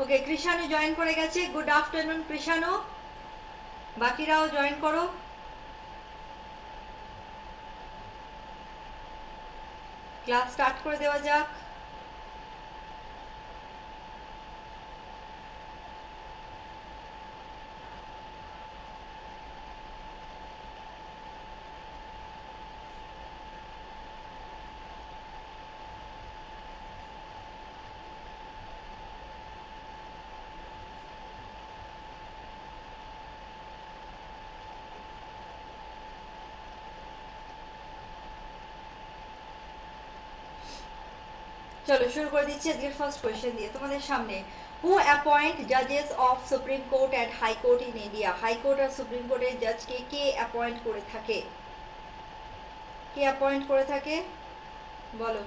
ওকে Krishanu join করে গেছে। Good afternoon Krishanu. বাকিরাও join করো। ক্লাস স্টার্ট করে দেওয়া যাক। চলো শুরু করে দিচ্ছি আজকের ফার্স্ট কোয়েশ্চেন দিয়ে। তোমাদের সামনে who appoint জাজেস of supreme court and high court in India high court R supreme কোর্টের জাজকে কে অ্যাপয়েন্ট করে থাকে? কে অ্যাপয়েন্ট করে থাকে? বলো।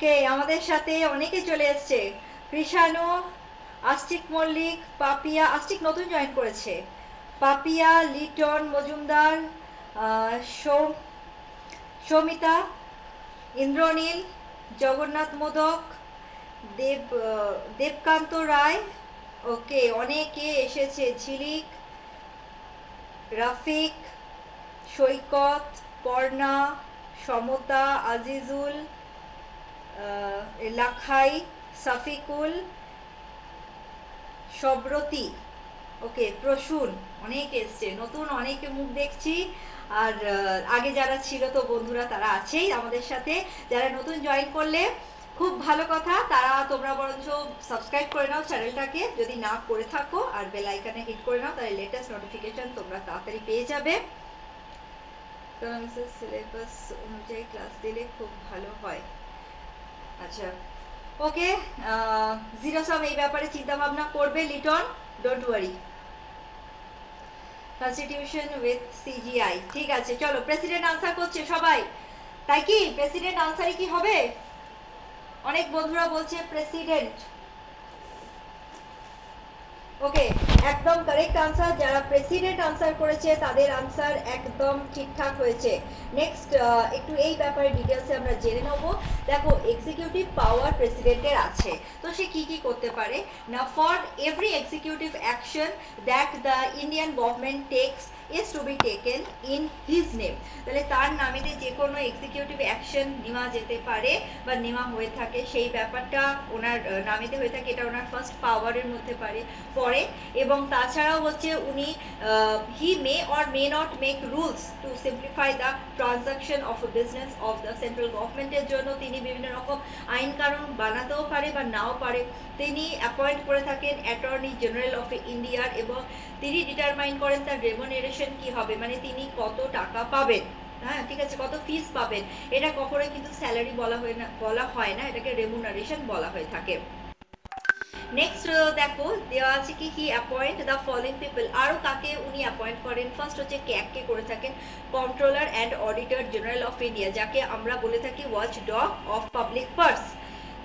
ওকে, আমাদের সাথে অনেকে চলে এসছে। কৃষাণু, আস্তিক মল্লিক, পাপিয়া, আস্তিক নতুন জয়েন করেছে। পাপিয়া, লিটন, মজুমদার সৌমিতা, ইন্দ্রনীল, জগন্নাথ মোদক, দেব দেবকান্ত রায়, ওকে, অনেকে এসেছে। ঝিলিক, রাফিক, সৈকত, পর্ণা, সমতা, আজিজুল লাখাই সাফিকুল, সব্রতি। ওকে, প্রসূন, অনেক এসছে। নতুন অনেক মুখ দেখছি। আর আগে যারা ছিল তো বন্ধুরা তারা আছেই আমাদের সাথে। যারা নতুন জয়েন করলে খুব ভালো কথা। তারা তোমরা বরঞ্চ সাবস্ক্রাইব করে নাও চ্যানেলটাকে যদি না করে থাকো আর বেল আইকনে হিট করে নাও, তাহলে লেটেস্ট নোটিফিকেশন তোমরা তাড়াতাড়ি পেয়ে যাবে। ইকোনমিক্সের সিলেবাস অনুযায়ী ক্লাস দিলে খুব ভালো হয়। আচ্ছা। ওকে জিরো সাম এই ব্যাপারে চিন্তা ভাবনা করবে Liton don't worry constitution with CGI ঠিক আছে, চলো প্রেসিডেন্ট আনসার করছে সবাই। তাই কি প্রেসিডেন্ট আনসারই কি হবে? অনেক বন্ধুরা বলছে প্রেসিডেন্ট ওকে একদম কারেক্ট আনসার যারা প্রেসিডেন্ট আনসার করেছে, তাদের আনসার একদম ঠিকঠাক হয়েছে। নেক্সট একটু এই ব্যাপারে ডিটেলসে আমরা জেনে নেব। দেখো এক্সিকিউটিভ পাওয়ার প্রেসিডেন্টের আছে। তো সে কি কি করতে পারে? না for every executive action that the Indian government takes is to be taken in his name তাহলে তার নামেতে যে কোনো এক্সিকিউটিভ অ্যাকশন নেওয়া যেতে পারে বা নেওয়া হয়ে থাকে। সেই ব্যাপারটা ওনার নামেতে হয়ে থাকে। এটা ওনার ফার্স্ট পাওয়ারের মধ্যে পারে, পড়ে। এবং তাছাড়াও হচ্ছে উনি he may or may not make rules to simplify the transaction of business of the central গভর্নমেন্টের জন্য। তিনি বিভিন্ন রকম আইন কানুন বানাতেও পারে বা নাও পারে। তিনি অ্যাপয়েন্ট করে থাকেন অ্যাটর্নি জেনারেল অফ ইন্ডিয়ার এবং তিনি ডিটারমাইন করেন তার রেমুনারেশন কি হবে মানে তিনি কত টাকা পাবেন। হ্যাঁ ঠিক আছে, কত ফিস পাবেন। এটা কখনোই কিন্তু স্যালারি বলা হয় না, বলা হয় না, এটাকে রেমুনারেশন বলা হয়ে থাকে। নেক্সট দেখো, দেওয়া আছে কি he appoint the following people আরও কাকে উনি অ্যাপয়েন্ট করেন? ফার্স্ট হচ্ছে ক্যাককে করে থাকেন controller and auditor general of India যাকে আমরা বলে থাকি watch dog of public purse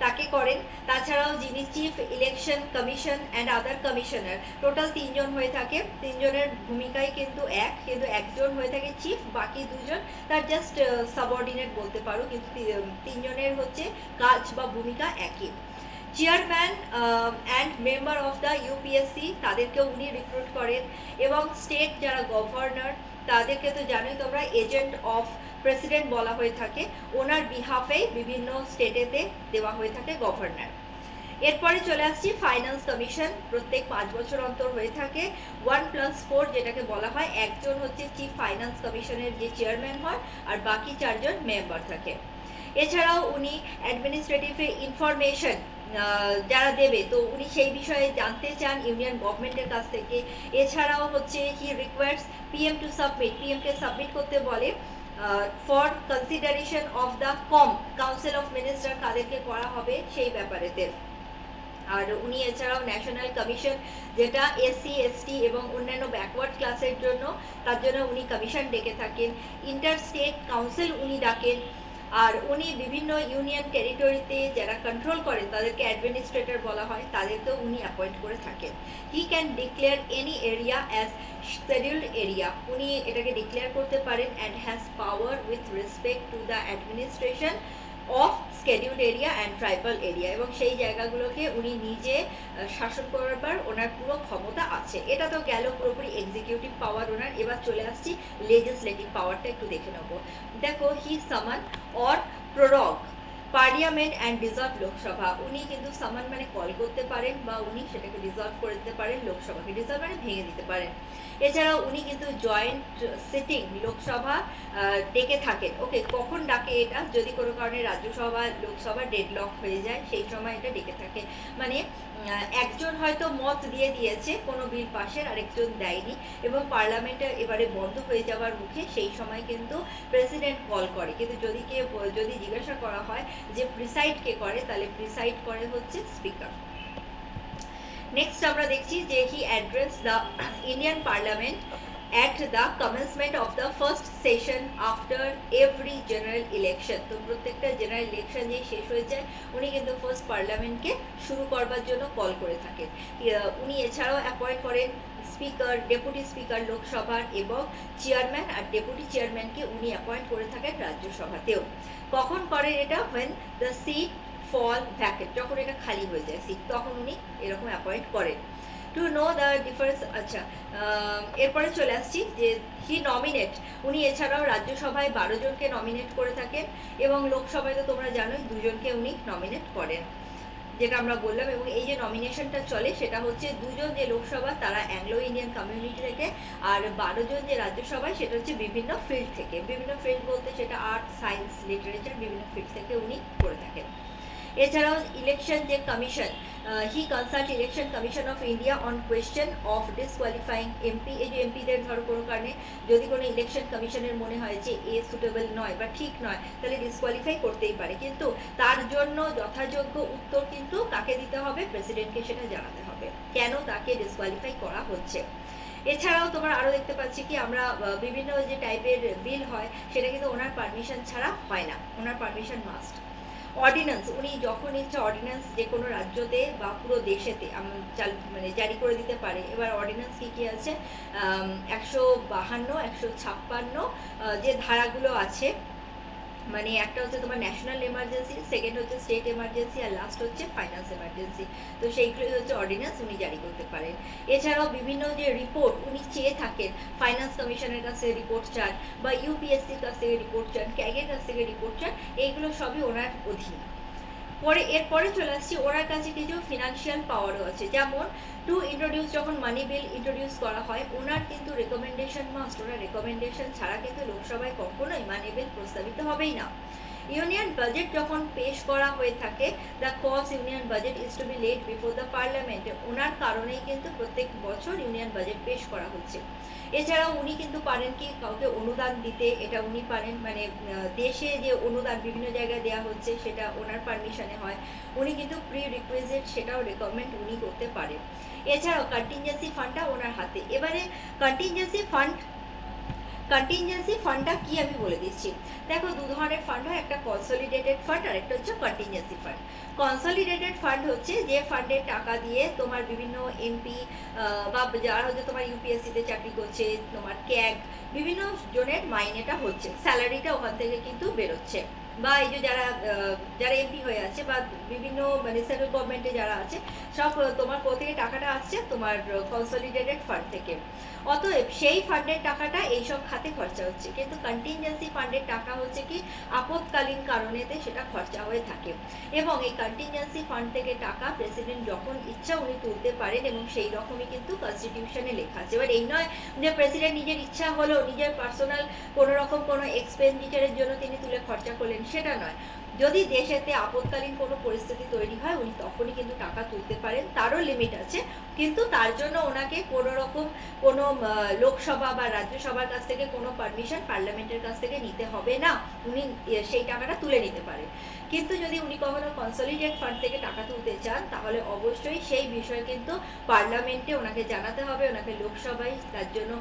তাকে করেন। তাছাড়াও যিনি chief election commission and other commissioner total তিনজন হয়ে থাকে। তিনজনের ভূমিকাই কিন্তু এক, কিন্তু একজন হয়ে থাকে চিফ বাকি দুজন তার জাস্ট সাবঅর্ডিনেট বলতে পারো, কিন্তু তিনজনের হচ্ছে কাজ বা ভূমিকা একই। Chairman and member of the UPSC তাদেরকেও উনি রিক্রুট করেন। এবং স্টেট যারা গভর্নর তাদেরকে তো জানোই তোমরা এজেন্ট অফ প্রেসিডেন্ট বলা হয়ে থাকে, ওনার বিহাফে বিভিন্ন স্টেটেতে দেওয়া হয়ে থাকে গভর্নর এরপরে চলে আসছি ফাইন্যান্স কমিশন প্রত্যেক পাঁচ বছর অন্তর হয়ে থাকে। ওয়ান প্লাস ফোর যেটাকে বলা হয়, একজন হচ্ছে চিফ ফাইন্যান্স কমিশনের যে চেয়ারম্যান হয়, আর বাকি চারজন মেম্বার থাকে। এছাড়াও উনি অ্যাডমিনিস্ট্রেটিভ ইনফরমেশন যারা দেবে, তো উনি সেই বিষয়ে জানতে চান ইউনিয়ন গভর্নমেন্টের কাছ থেকে। এছাড়াও হচ্ছে he requires PM to submit PMK submit করতে বলে। For consideration of the com council of minister কাদেরকে করা হবে সেই ব্যাপারেতে। আর উনি এছাড়াও ন্যাশনাল কমিশন যেটা এসসি এসটি এবং অন্যান্য ব্যাকওয়ার্ড ক্লাসের জন্য, তার জন্য উনি কমিশন ডেকে থাকেন। ইন্টার স্টেট কাউন্সিল উনি ডাকেন। আর উনি বিভিন্ন ইউনিয়ন টেরিটরিতে যারা কন্ট্রোল করেন, তাদেরকে অ্যাডমিনিস্ট্রেটর বলা হয়, তাদেরকেও উনি অ্যাপয়েন্ট করে থাকেন। He can declare any area as scheduled area উনি এটাকে ডিক্লেয়ার করতে পারেন and has power with respect to the administration of schedule area and tribal area এবং সেই জায়গাগুলোকে উনি নিজে শাসন করবার ওনার পুরো ক্ষমতা আছে। এটা তো গেল পুরোপুরি এক্সিকিউটিভ পাওয়ার ওনার। এবার চলে আসছি লেজিসলেটিভ পাওয়ারটা একটু দেখে নেব। দেখো he summon or prorogue parliament and dissolve Lok Sabha. উনি কিন্তু সামান মানে কল করতে পারেন বা উনি সেটাকে ডিজলভ করে দিতে পারেন, লোকসভাকে ডিজলভ মানে ভেঙে দিতে পারেন। এছাড়াও উনি কিন্তু জয়েন্ট সিটিং লোকসভা ডেকে থাকেন। ওকে, কখন ডাকে এটা? যদি কোনো কারণে রাজ্যসভা, লোকসভা ডেডলক হয়ে যায়, সেই সময় এটা ডেকে থাকে। মানে একজন হয়তো মত দিয়ে দিয়েছে, কোনো বিল পাশের আরেকজন দেয়নি এবং পার্লামেন্টে এবারে বন্ধ হয়ে যাওয়ার মুখে সেই সময় কিন্তু প্রেসিডেন্ট কল করে। কিন্তু যদি কে যদি জিজ্ঞাসা করা হয় যে প্রিসাইড কে করে, তাহলে প্রিসাইড করে হচ্ছে স্পিকার নেক্সট আমরা দেখছি যে he address the Indian parliament at the commencement of the first session after every general election তো প্রত্যেকটা জেনারেল ইলেকশন যে শেষ হয়ে যায়, উনি কিন্তু ফার্স্ট পার্লামেন্টকে শুরু করবার জন্য কল করে থাকেন। উনি এছাড়াও অ্যাপয়েন্ট করেন স্পিকার ডেপুটি স্পিকার লোকসভার এবং চেয়ারম্যান আর ডেপুটি চেয়ারম্যানকে উনি অ্যাপয়েন্ট করে থাকেন রাজ্যসভাতেও। কখন করে এটা? When the seat fall vacate যখন এটা খালি হয়ে যায় সিট তখন উনি এরকম অ্যাপয়েন্ট করেন। টু নো দ্য ডিফারেন্স আচ্ছা এরপরে চলে আসছি যে হি নমিনেট উনি এছাড়াও রাজ্যসভায় বারো জনকে নমিনেট করে থাকেন এবং লোকসভায় তো তোমরা জানোই, দুজনকে উনি নমিনেট করেন। যেটা আমরা বললাম, এবং এই যে নমিনেশনটা চলে, সেটা হচ্ছে দুজন যে লোকসভা, তারা অ্যাংলো ইন্ডিয়ান কমিউনিটি থেকে, আর বারো জন যে রাজ্যসভায় সেটা হচ্ছে বিভিন্ন ফিল্ড থেকে। বিভিন্ন ফিল্ড বলতে সেটা আর্ট সায়েন্স লিটারেচার বিভিন্ন ফিল্ড থেকে উনি করে থাকেন। এছাড়াও ইলেকশন যে commission he consult election commission of India on question of disqualifying MP এই যে এমপিদের ধরো কোনো কারণে যদি কোনো ইলেকশন কমিশনের মনে হয় যে এ সুটেবল নয় বা ঠিক নয়, তাহলে ডিসকোয়ালিফাই করতেই পারে। কিন্তু তার জন্য যথাযোগ্য উত্তর কিন্তু কাকে দিতে হবে? প্রেসিডেন্টকে সেটা জানাতে হবে। কেন তাকে ডিসকোয়ালিফাই করা হচ্ছে? এছাড়াও তোমার আরও দেখতে পাচ্ছি কি, আমরা বিভিন্ন যে টাইপের বিল হয়, সেটা কিন্তু ওনার পারমিশন ছাড়া হয় না। ওনার পারমিশন মাস্ট অর্ডিন্যান্স উনি যখন ইচ্ছা অর্ডিন্যান্স যে কোনো রাজ্যতে বা পুরো দেশেতে মানে জারি করে দিতে পারে। এবার অর্ডিন্যান্স কী কী আছে? একশো বাহান্ন, একশো ছাপ্পান্ন যে ধারাগুলো আছে মানে একটা হচ্ছে তোমার ন্যাশনাল এমার্জেন্সি সেকেন্ড হচ্ছে স্টেট এমার্জেন্সি আর লাস্ট হচ্ছে ফাইন্যান্স এমার্জেন্সি তো সেইগুলোই হচ্ছে অর্ডিন্যান্স উনি জারি করতে পারেন। এছাড়াও বিভিন্ন যে রিপোর্ট উনি চেয়ে থাকেন ফাইন্যান্স কমিশনের কাছে রিপোর্ট চান বা ইউপিএসসির কাছ থেকে রিপোর্ট চান ক্যাগের কাছ থেকে রিপোর্ট চান, এইগুলো সবই ওনার অধীন। পরে, এরপরে চলে আসছি, ওনার কাছে কিছু ফিনান্সিয়াল পাওয়ারও আছে। যেমন টু ইন্ট্রোডিউস যখন মানি বিল ইন্ট্রোডিউস করা হয়, ওনার কিন্তু রেকমেন্ডেশন মাস্ট ওনার রেকমেন্ডেশন ছাড়া কিন্তু লোকসভায় কখনোই মানি বিল প্রস্তাবিত হবেই না। ইউনিয়ন বাজেট যখন পেশ করা হয়ে থাকে the cause union budget is to be laid before the parliament ওনার কারণেই কিন্তু প্রত্যেক বছর ইউনিয়ন বাজেট পেশ করা হচ্ছে। এছাড়াও উনি কিন্তু পারেন কি, কাউকে অনুদান দিতে, এটা উনি পারেন মানে দেশে যে অনুদান বিভিন্ন জায়গায় দেওয়া হচ্ছে, সেটা ওনার পারমিশনে হয়। উনি কিন্তু প্রি রিকুইজিট সেটাও রেকমেন্ড উনি করতে পারেন। এছাড়াও কন্টিনজেন্সি ফান্ডটা ওনার হাতে। এবারে কন্টিনজেন্সি ফান্ড কন্টিনজেন্সি ফান্ডটা কি আমি বলে দিচ্ছি। দেখো দু ধরনের ফান্ড হয়, একটা কনসলিডেটেড ফান্ড আর একটা হচ্ছে কন্টিনজেন্সি ফান্ড কনসলিডেটেড ফান্ড হচ্ছে যে ফান্ডের টাকা দিয়ে তোমার বিভিন্ন এমপি বা যারা হচ্ছে তোমার ইউপিএসসিতে চাকরি করছে, তোমার ক্যাগ বিভিন্ন জনের মাইনেটা হচ্ছে। স্যালারিটা ওখান থেকে কিন্তু বেরোচ্ছে। বা এই যে যারা যারা এমপি হয়ে আছে বা বিভিন্ন মানে সেন্ট্রাল গভর্নমেন্টে যারা আছে, সব তোমার কোথেকে টাকাটা আসছে তোমার কনসলিডেটেড ফান্ড থেকে। অতএব সেই ফান্ডের টাকাটা এইসব খাতে খরচা হচ্ছে। কিন্তু কন্টিনজেন্সি ফান্ডের টাকা হচ্ছে কি? আপৎকালীন কারণেতে সেটা খরচা হয়ে থাকে। এবং এই কন্টিনজেন্সি ফান্ড থেকে টাকা প্রেসিডেন্ট যখন ইচ্ছা উনি তুলতে পারেন এবং সেই রকমই কিন্তু কনস্টিটিউশনে লেখা আছে। এবার এই নয় যে প্রেসিডেন্ট নিজের ইচ্ছা হলো, নিজের পার্সোনাল কোনো রকম কোনো এক্সপেন্ডিচারের জন্য তিনি তুলে খরচা করলেন। সেটা নয় যদি দেশেতে আপদকালীন কোনো পরিস্থিতি তৈরি হয়, উনি তখনই কিন্তু টাকা তুলতে পারেন। তারও লিমিট আছে। কিন্তু তার জন্য ওনাকে কোনো রকম কোনো লোকসভা বা রাজ্যসভার কাছ থেকে কোনো পারমিশন পার্লামেন্টের কাছ থেকে নিতে হবে না। উনি সেই টাকাটা তুলে নিতে পারেন। কিন্তু যদি উনি কখনো কনসলিডেট ফান্ড থেকে টাকা তুলতে চান, তাহলে অবশ্যই সেই বিষয়ে কিন্তু পার্লামেন্টে ওনাকে জানাতে হবে। ওনাকে লোকসভায় তার জন্য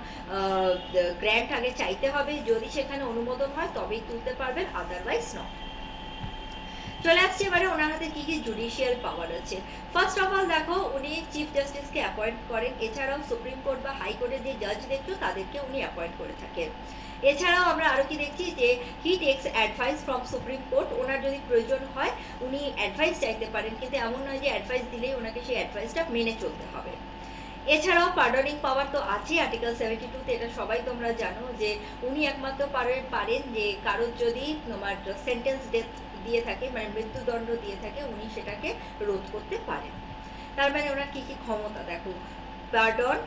গ্র্যান্ট আগে চাইতে হবে। যদি সেখানে অনুমোদন হয়, তবেই তুলতে পারবেন আদারওয়াইজ নট চলে আসছে এবারে ওনার হাতে কি কি জুডিশিয়াল পাওয়ার আছে। ফার্স্ট অফ অল দেখো, উনি চিফ জাস্টিসকে অ্যাপয়েন্ট করেন। এছাড়াও সুপ্রিম কোর্ট বা হাইকোর্টের যে জাজ দেখছ, তাদেরকে উনি অ্যাপয়েন্ট করে থাকেন। এছাড়াও আমরা আরও কি দেখছি যে he takes advice from supreme court. ওনার যদি প্রয়োজন হয়, উনি অ্যাডভাইস চাইতে পারেন। কিন্তু এমন নয় যে অ্যাডভাইস দিলেই ওনাকে সেই অ্যাডভাইসটা মেনে চলতে হবে। এছাড়াও পার্ডনিং পাওয়ার তো আছেই আর্টিকেল সেভেন্টি টুতে এটা সবাই তোমরা জানো যে, উনি একমাত্র পারেন যে, কারোর যদি তোমার সেন্টেন্স ডেথ দিয়ে থাকে মানে মৃত্যুদণ্ড দিয়ে থাকে, উনি সেটাকে রোধ করতে পারেন। তার মানে ওনার কী কী ক্ষমতা, দেখো pardon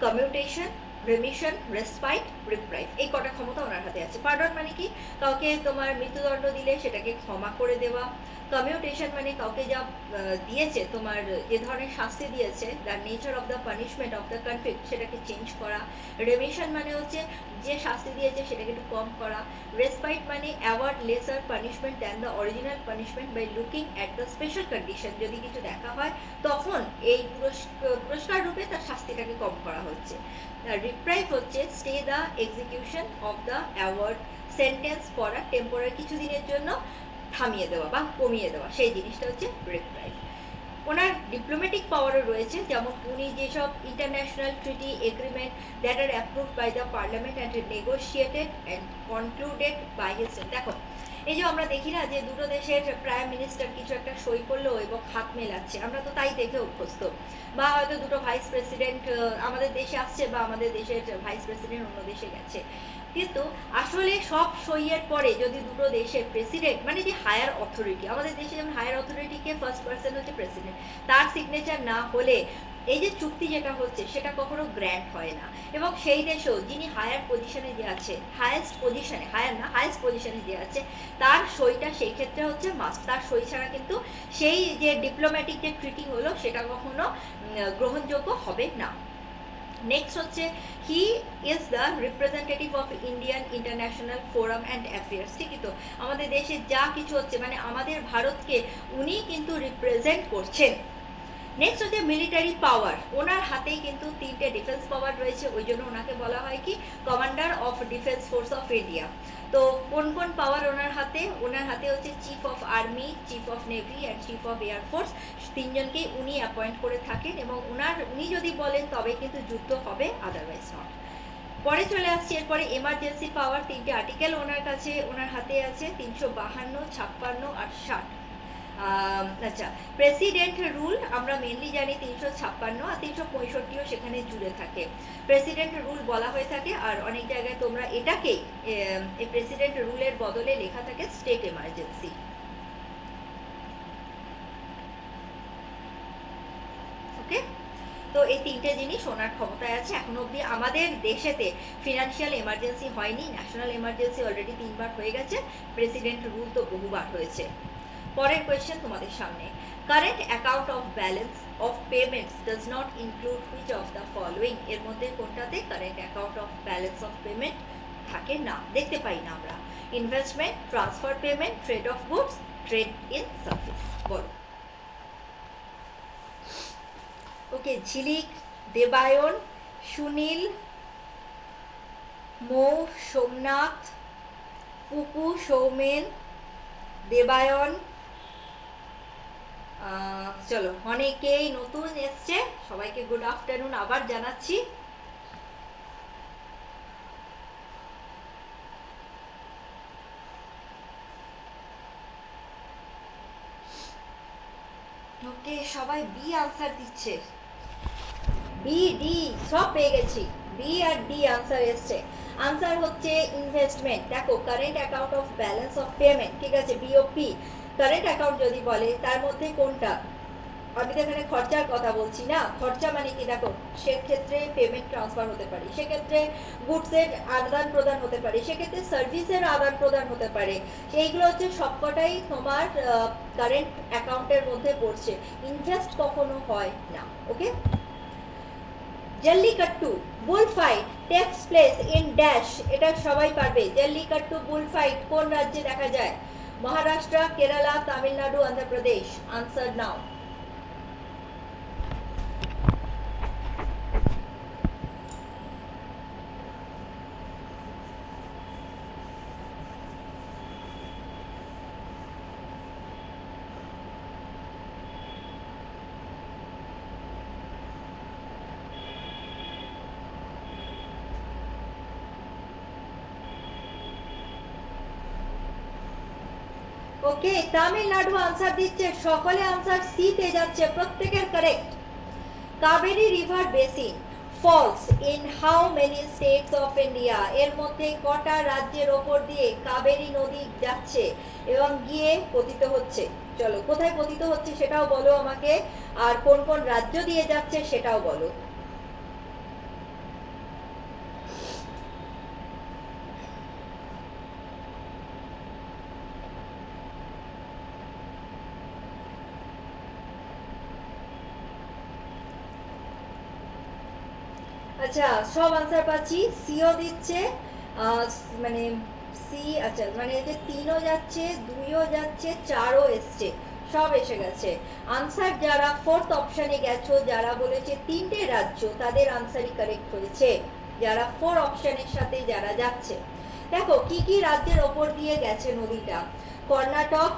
commutation remission respite reprieve এই কটা ক্ষমতা ওনার হাতে আছে। পার্ডন মানে কি? কাউকে তোমার মৃত্যুদণ্ড দিলে সেটাকে ক্ষমা করে দেওয়া। কমিউটেশন মানে কাউকে যা দিয়েছে, তোমার যে ধরনের শাস্তি দিয়েছে the nature of the punishment of the conflict সেটাকে চেঞ্জ করা। রেমিশন মানে হচ্ছে যে শাস্তি দিয়েছে, সেটাকে একটু কম করা। রেসপাইট মানে award lesser punishment than the original punishment by looking at the special condition যদি কিছু দেখা হয়, তখন এই পুরস্কার রূপে তার শাস্তিটাকে কম করা হচ্ছে। রিপ্রাইভ হচ্ছে stay the execution of the award sentence a temporary কিছুদিনের জন্য থামিয়ে দেওয়া বা কমিয়ে দেওয়া। সেই জিনিসটা হচ্ছে রিপ্রাইভ ওনার ডিপ্লোম্যাটিক পাওয়ারও রয়েছে, যেমন উনি যেসব international treaty agreement that are approve by the parliament and negotiated and concluded by his দেখো এই যে আমরা দেখি না যে দুটো দেশের প্রাইম মিনিস্টার কিছু একটা সই করল এবং হাত মেলাচ্ছে, আমরা তো তাই দেখে অভ্যস্ত। বা হয়তো দুটো ভাইস প্রেসিডেন্ট আমাদের দেশে আসছে বা আমাদের দেশের ভাইস প্রেসিডেন্ট অন্য দেশে গেছে। কিন্তু আসলে সব সইয়ের পরে যদি দুটো দেশের প্রেসিডেন্ট মানে যে হায়ার অথরিটি আমাদের দেশে যেমন হায়ার অথরিটিকে ফার্স্ট পার্সন হচ্ছে প্রেসিডেন্ট তার সিগনেচার না হলে এই যে চুক্তি যেটা হচ্ছে, সেটা কখনো গ্র্যান্ড হয় না। এবং সেই দেশেও যিনি হায়ার পজিশনে যে আছে হায়েস্ট পজিশনে হায়ার না হায়েস্ট পজিশনে যে আছে, তার সইটা সেই ক্ষেত্রে হচ্ছে মাস্ট তার সই ছাড়া কিন্তু সেই যে ডিপ্লোম্যাটিক যে ট্রিটি হলো, সেটা কখনো গ্রহণযোগ্য হবে না। নেক্সট হচ্ছে he is the representative of Indian international forum and affairs ঠিকই তো? আমাদের দেশে যা কিছু হচ্ছে মানে আমাদের ভারতকে উনি কিন্তু রিপ্রেজেন্ট করছেন। নেক্সট হচ্ছে মিলিটারি পাওয়ার ওনার হাতেই কিন্তু তিনটে ডিফেন্স পাওয়ার রয়েছে, ওই জন্য ওনাকে বলা হয় কি commander of defence force of India তো কোন কোন পাওয়ার ওনার হাতে? ওনার হাতে হচ্ছে chief of army chief of navy and chief of air force তিনজনকেই উনি অ্যাপয়েন্ট করে থাকেন এবং ওনার, উনি যদি বলেন তবে কিন্তু যুদ্ধ হবে আদারওয়াইজ নট পরে চলে আসছি, এরপরে এমার্জেন্সি পাওয়ার তিনটে আর্টিকেল ওনার কাছে, ওনার হাতে আছে, তিনশো বাহান্ন, ছাপ্পান্ন আর ষাট। আচ্ছা প্রেসিডেন্ট রুল আমরা মেনলি জানি তিনশো ছাপ্পান্ন আর তিনশো পঁয়ষট্টিও সেখানে জুড়ে থাকে। প্রেসিডেন্ট রুল বলা হয়ে থাকে আর অনেক জায়গায় তোমরা এটাকেই এই প্রেসিডেন্ট রুলের বদলে লেখা থাকে স্টেট এমার্জেন্সি ওকে তো এই তিনটে জিনিস ওনার ক্ষমতায় আছে। এখনও অবধি আমাদের দেশেতে ফিনান্সিয়াল এমার্জেন্সি হয়নি ন্যাশনাল এমার্জেন্সি অলরেডি তিনবার হয়ে গেছে। প্রেসিডেন্ট রুল তো বহুবার হয়েছে। পরের কোয়েশ্চেন তোমাদের সামনে। Current account of balance of payments does not include which of the following এর মধ্যে কোনটাতে current account of balance of payment থাকে না? দেখতে পাই না আমরা। Investment transfer payment trade of goods trade in service বলো। ওকে ঝিলিক, দেবায়ন, সুনীল, মৌ, সোমনাথ পুপু সৌমেন, দেবায়ন চলো, অনেকেই নতুন এসছে। সবাইকে গুড আফটারনুন আবার জানাচ্ছি। ওকে, সবাই বি আনসার দিচ্ছে। বি ডি সব পেয়ে গেছি। বি আর ডি আনসার এসছে। আনসার হচ্ছে ইনভেস্টমেন্ট দেখো current account of balance of payment ঠিক আছে? বিওপি কারেন্ট অ্যাকাউন্ট যদি বলে, তার মধ্যে কোনটা? আমি তো এখানে খরচার কথা বলছি না। খরচা মানে কি? দেখো, সেক্ষেত্রে পেমেন্ট ট্রান্সফার হতে পারে। সেক্ষেত্রে গুডসের আদান প্রদান হতে পারে। সেক্ষেত্রে সার্ভিসের আদান প্রদান হতে পারে। এইগুলো হচ্ছে সবকটাই তোমার কারেন্ট অ্যাকাউন্টের মধ্যে পড়ছে। ইন্টারেস্ট কখনো হয় না okay Jallikattu bull fight takes place in dash এটা সবাই পারবে। জল্লিকাট্টু বুল ফাইট কোন রাজ্যে দেখা যায়? Maharashtra Kerala Tamil Nadu Andhra Pradesh answer now okay, Tamil Nadu answer দিচ্ছে, সকলে আনসার সি তে যাচ্ছে, প্রত্যেকের correct Kaveri river basin falls in how many states of India এর মধ্যে কটা রাজ্যের ওপর দিয়ে কাবেরী নদী যাচ্ছে এবং গিয়ে পতিত হচ্ছে? চলো, কোথায় পতিত হচ্ছে সেটাও বলো আমাকে, আর কোন কোন রাজ্য দিয়ে যাচ্ছে সেটাও বলো। আচ্ছা সব আনসার পাচ্ছি। সিও দিচ্ছে মানে সি আচ্ছা মানে যে তিনও যাচ্ছে দুইও যাচ্ছে চারও এসছে, সব এসে গেছে। আনসার যারা ফোর্থ অপশানে গেছো, যারা বলেছে তিনটে রাজ্য তাদের আনসারই কারেক্ট হয়েছে। যারা ফোর অপশানের সাথে যারা যাচ্ছে। দেখো, কি কি রাজ্যের ওপর দিয়ে গেছে নদীটা? কর্ণাটক,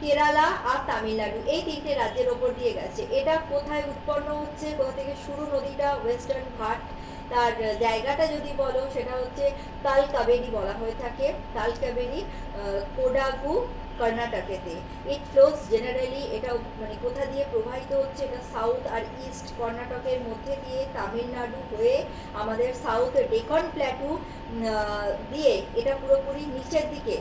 কেরালা আর তামিলনাড়ু, এই তিনটে রাজ্যের ওপর দিয়ে গেছে। এটা কোথায় উৎপন্ন হচ্ছে? কোথা থেকে শুরু নদীটা? ওয়েস্টার্ন ঘাট তার জায়গাটা যদি বলো, সেটা হচ্ছে তাল কাবেরি বলা হয়ে থাকে। তাল কাবেরি কোডাগু, কর্ণাটকেতে। ইট ফ্লোস জেনারেলি এটা মানে কোথা দিয়ে প্রবাহিত হচ্ছে, এটা সাউথ আর ইস্ট কর্ণাটকের মধ্যে দিয়ে তামিলনাড়ু হয়ে আমাদের সাউথ ডেকন প্ল্যাটু দিয়ে এটা পুরোপুরি নিচের দিকে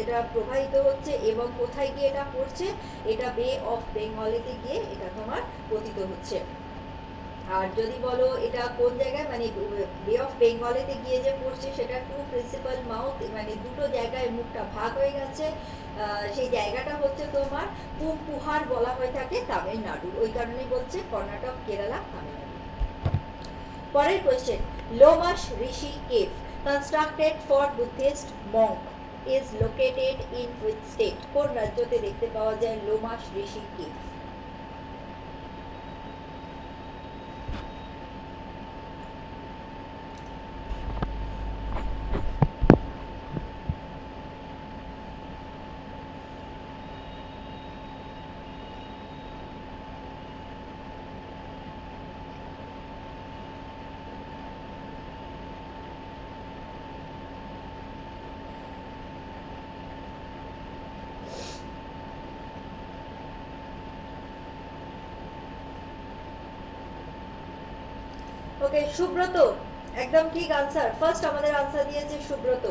এটা প্রবাহিত হচ্ছে এবং কোথায় গিয়ে এটা পড়ছে, এটা বে অফ বেঙ্গলেতে গিয়ে এটা তোমার পতিত হচ্ছে। আর যদি বলো এটা কোন জায়গায় মানে বে অফ বেঙ্গলেতে গিয়ে যে পড়ছে, সেটা টু প্রিন্সিপাল মাউথ মানে দুটো জায়গায় মুখটা ভাগ হয়ে গেছে। সেই জায়গাটা হচ্ছে তোমার পুহার বলা হয়ে থাকে তামিলনাড়ু। ওই কারণেই বলছে কর্ণাটক, কেরালা, তামিলনাড়ু। পরের question Lomas Rishi cave constructed for Buddhist monk is located in which state কোন রাজ্যতে দেখতে পাওয়া যায় লোমাস ঋষি কেভ ওকে, সুব্রত। একদম ঠিক আনসার ফার্স্ট আমাদের আনসার দিয়েছে সুব্রত।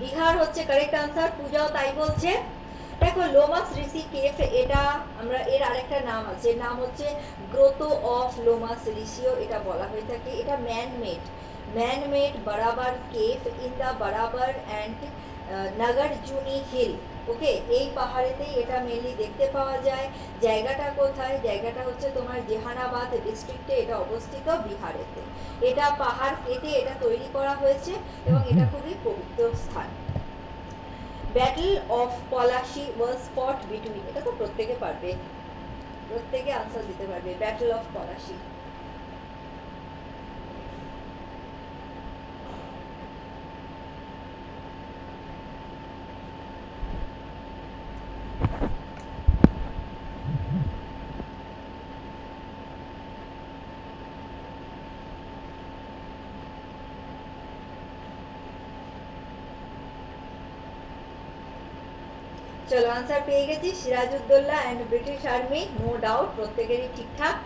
বিহার হচ্ছে কারেক্ট আনসার পূজাও তাই বলছে। দেখো, লোমাস ঋষি কেফ, এটা আমরা, এর আরেকটা নাম আছে। নাম হচ্ছে গ্রোথ অফ লোমাস ঋষিও এটা বলা হয়ে থাকে। এটা man made man made Barabar cave in the Barabar and Nagarjuni hill okay, এই পাহাড়েতেই এটা মেনলি দেখতে পাওয়া যায়। জায়গাটা কোথায়? জায়গাটা হচ্ছে তোমার জেহানাবাদ ডিস্ট্রিক্টে এটা অবস্থিত বিহারেতে। এটা পাহাড় কেটে এটা তৈরি করা হয়েছে এবং এটা খুবই পবিত্র স্থান। ব্যাটল অফ পলাশি ওয়াজ ফট বিটুইন এটা তো প্রত্যেকে পারবে। প্রত্যেকে আনসার দিতে পারবে। ব্যাটল অফ পলাশি চলো আনসার পেয়ে গেছি। Sirajuddaulah and British army no doubt প্রত্যেকেরই ঠিকঠাক।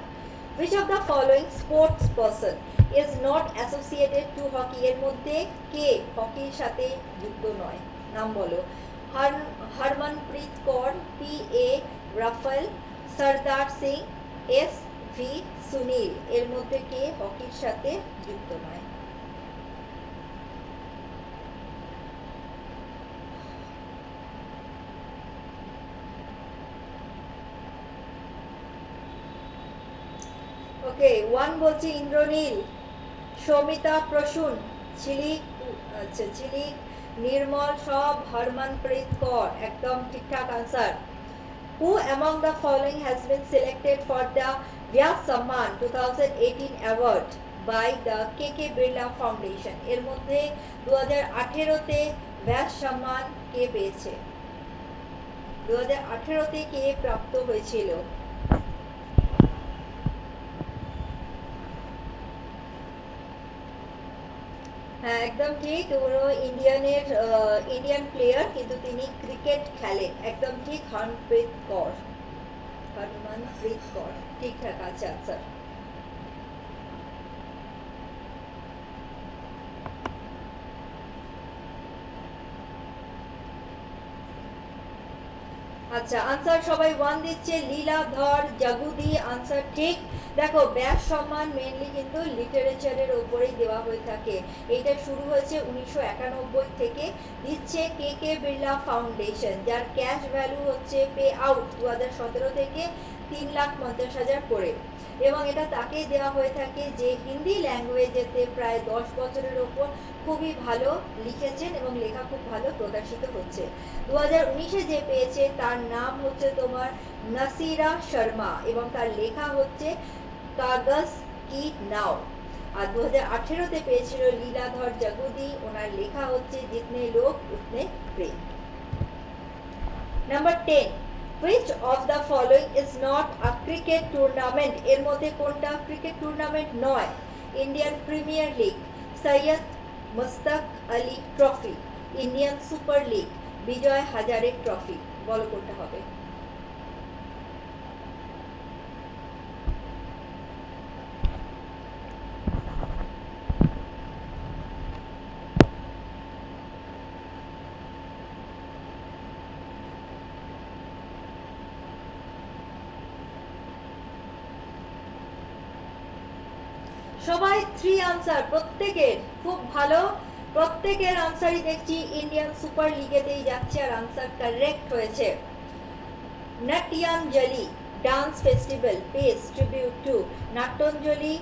Which of the following sports person is not associated to hockey এর মধ্যে কে হকির সাথে যুক্ত নয়? নাম বলো। Har Harmanpreet Kaur P A Raphel Sardar Singh S V Sunil. এর মধ্যে কে হকির সাথে যুক্ত নয়? ওকে ওয়ান বলছে ইন্দ্রনীল, সৌমিতা, প্রসূন ঝিলিক আচ্ছা ঝিলিক নির্মল, সব হরমনপ্রীত কর, একদম ঠিকঠাক answer who among the following has been selected for the Vyas Samman to award by the K K Birla foundation এর মধ্যে দু হাজার আঠেরোতে ব্যাস সম্মান কে পেয়েছে? দু হাজার আঠেরোতে কে প্রাপ্ত হয়েছিল? একদম ঠিক। উনি ইন্ডিয়ানের ইন্ডিয়ান প্লেয়ার কিন্তু তিনি ক্রিকেট খেলেন একদম ঠিক হনপ্রীত কৌর। হরমনপ্রীত কৌর। ঠিকঠাক আছে আনসার আচ্ছা আনসার সবাই ওয়ান দিচ্ছে, লীলা, ধর, জাগুদি আনসার ঠিক। দেখো, ব্যাস, সম্মান মেনলি কিন্তু লিটারেচারের ওপরেই দেওয়া হয়ে থাকে। এটা শুরু হয়েছে উনিশশো একানব্বই থেকে। দিচ্ছে কে কে বিড়লা ফাউন্ডেশন যার ক্যাশ ভ্যালু হচ্ছে পে আউট দু হাজার সতেরো থেকে তিন লাখ পঞ্চাশ হাজার করে। এবং এটা তাকেই দেওয়া হয়ে থাকে যে হিন্দি ল্যাঙ্গুয়েজেতে প্রায় দশ বছরের ওপর খুবই ভালো লিখেছেন এবং লেখা খুব ভালো প্রকাশিত হচ্ছে। দু হাজার উনিশে যে পেয়েছে তার নাম হচ্ছে তোমার নাসিরা শর্মা এবং তার লেখা হচ্ছে কাগজ কি নাও। আর দু হাজার আঠেরোতে পেয়েছিল লীলাধর জাগুদি, ওনার লেখা হচ্ছে, Jitne Log, Utne Prem number ten which of the following is not a cricket tournament? এর মধ্যে কোনটা ক্রিকেট টুর্নামেন্ট নয়? Indian Premier League Syed Mushtaq Ali trophy Indian Super League Vijay Hazare trophy বলো কোনটা হবে সবাই থ্রি আনসার প্রত্যেকের, খুব ভালো। প্রত্যেকের আনসারই দেখছি ইন্ডিয়ান সুপার লিগেতেই যাচ্ছে আর আনসার কারেক্ট হয়েছে। Natyanjali dance festival pays tribute to Natyanjali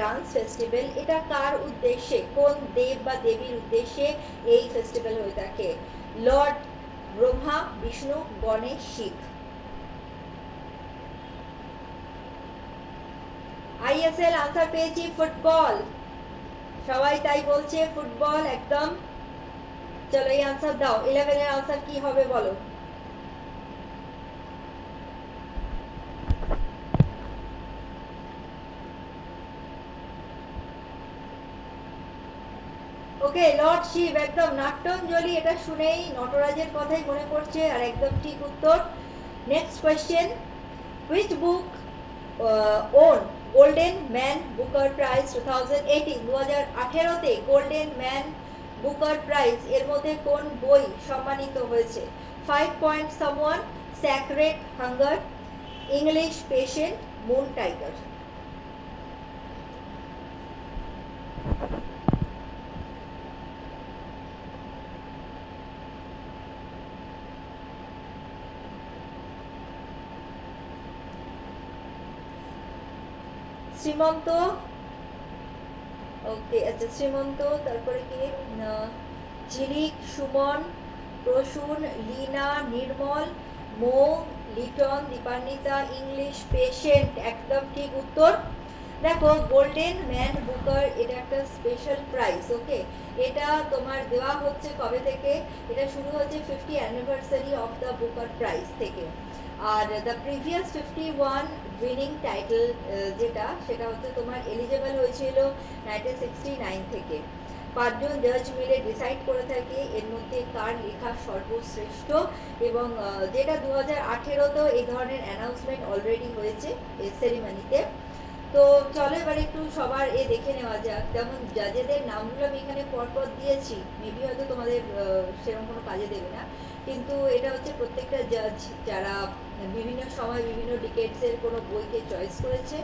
dance festival এটা কার উদ্দেশ্যে? কোন দেব বা দেবীর উদ্দেশ্যে এই ফেস্টিভ্যাল হয়ে থাকে? Lord Brahma Vishnu Ganesh Shiv ISL answer পেয়েছি ফুটবল সবাই তাই বলছে, ফুটবল একদম। চলো, এই আনসার দাও। ইলেভেনের আনসার কি হবে বলো? ওকে লর্ড শিব একদম। নাট্যঞ্জলি, এটা শুনেই নটরাজের কথাই মনে পড়ছে, আর একদম ঠিক উত্তর। Next question which book won Golden Man Booker Prize two thousand eighteen দু হাজার আঠেরোতে গোল্ডেন ম্যান বুকার প্রাইজ এর মধ্যে কোন বই সম্মানিত হয়েছে? Five Point Someone Sacred Hunger English Patient Moon Tiger Shrimanta? Okay আচ্ছা শ্রীমন্ত, তারপরে কি? ঝিলিক সুমন, প্রসূন, লীনা, নির্মল, মো, লিটন, দীপান্বিতা, ইংলিশ পেশেন্ট একদম ঠিক উত্তর। দেখো, গোল্ডেন ম্যান বুকার, এটা একটা স্পেশাল প্রাইজ ওকে এটা তোমার দেওয়া হচ্ছে কবে থেকে? এটা শুরু হচ্ছে fifty anniversary of the Booker Prize থেকে। আর the previous fifty one winning title যেটা, সেটা হচ্ছে তোমার এলিজেবল হয়েছিল নাইনটিন সিক্সটি নাইন থেকে। পাঁচজন জাজ মিলে ডিসাইড করে থাকে এর মধ্যে কার লেখা সর্বশ্রেষ্ঠ এবং যেটা দু হাজার আঠেরোতেও এই ধরনের অ্যানাউন্সমেন্ট অলরেডি হয়েছে এই সেরিমনিতে তো চলো এবার একটু সবার এ দেখে নেওয়া যাক। যেমন জাজেদের নামগুলো আমি এখানে পরপর দিয়েছি মেবি হয়তো তোমাদের সেরকম কোনো কাজে দেবে না। কিন্তু এটা হচ্ছে প্রত্যেকটা জাজ যারা বিভিন্ন সময় বিভিন্ন ডিকেটসের কোনো বইকে চয়েস করেছে।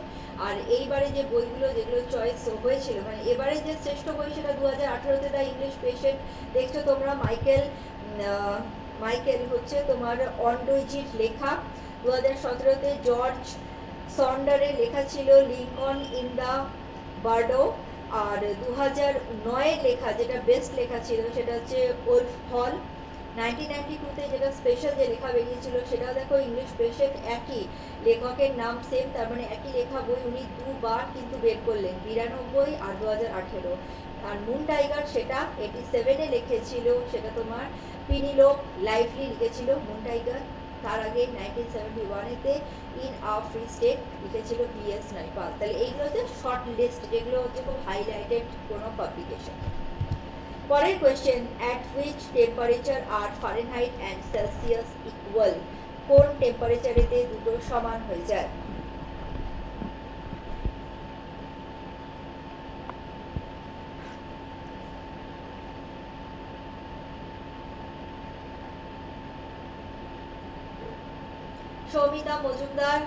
আর এইবারে যে বইগুলো, যেগুলো চয়েস হয়েছিল মানে এবারে যে শ্রেষ্ঠ বই সেটা দু হাজার আঠেরোতে দ্য ইংলিশ পেশেন্ট। দেখছ তোমরা মাইকেল মাইকেল হচ্ছে তোমার অন্ডোইজির লেখা। দু হাজার সতেরোতে জর্জ সন্ডারের লেখা ছিল লিঙ্কন ইন দ্য বার্ডো, আর দু হাজার নয়ের লেখা যেটা বেস্ট লেখা ছিল সেটা হচ্ছে ওল্ফ হল। নাইনটিন নাইনটি টুতে যেটা স্পেশাল যে লেখা বেরিয়েছিল সেটাও দেখো ইংলিশ পেশেন্ট একই। লেখকের নাম সেম তার মানে একই লেখা বই উনি দুবার কিন্তু বের করলেন, বিরানব্বই আর দু হাজার আঠেরো। আর মুন টাইগার সেটা এইটি সেভেনে লিখেছিল, সেটা তোমার পিনিলো লাইফলি লিখেছিল মুন টাইগার। তার আগে নাইনটিন সেভেন্টি ওয়ানেতে ইন আ ফ্রি স্টেট লিখেছিল বিএস নাইপাল। তাহলে এইগুলো হচ্ছে শর্ট লিস্ট যেগুলো হচ্ছে খুব হাইলাইটেড কোনো পাবলিকেশন পরের question at which temperature are Fahrenheit and Celsius equal কোন টেম্পারেচারেতে দুটো সমান হয়ে যায়? সৌমিতা মজুমদার,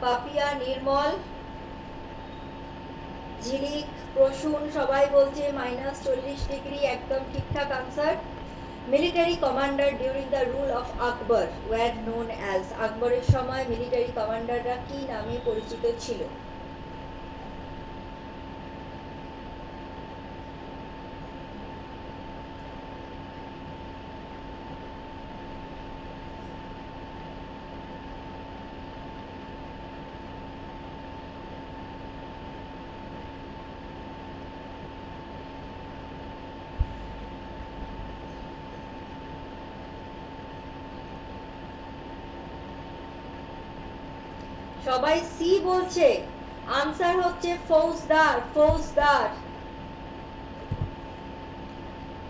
পাপিয়া নির্মল, ঝিলিক, প্রসূন, সবাই বলছে মাইনাস চল্লিশ ডিগ্রি একদম ঠিকঠাক answer military commander during the rule of Akbar were known as আকবরের সময় মিলিটারি কমান্ডাররা কি নামে পরিচিত ছিল? সবাই সি বলছে। আনসার হচ্ছে ফৌজদার ফৌজদার।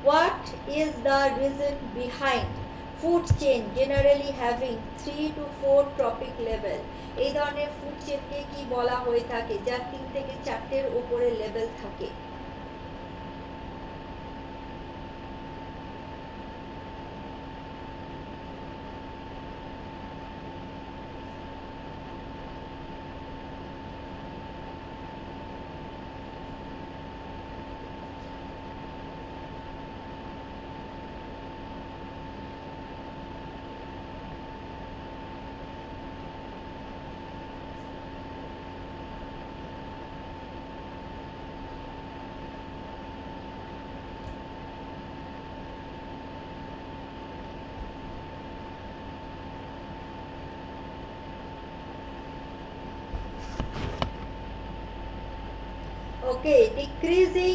What is the reason behind food chain generally having three to four trophic level এই ধরনের ফুড চেনকে কি বলা হয়ে থাকে? যা তিন থেকে চারটের উপরে লেভেল থাকে। Okay decreasing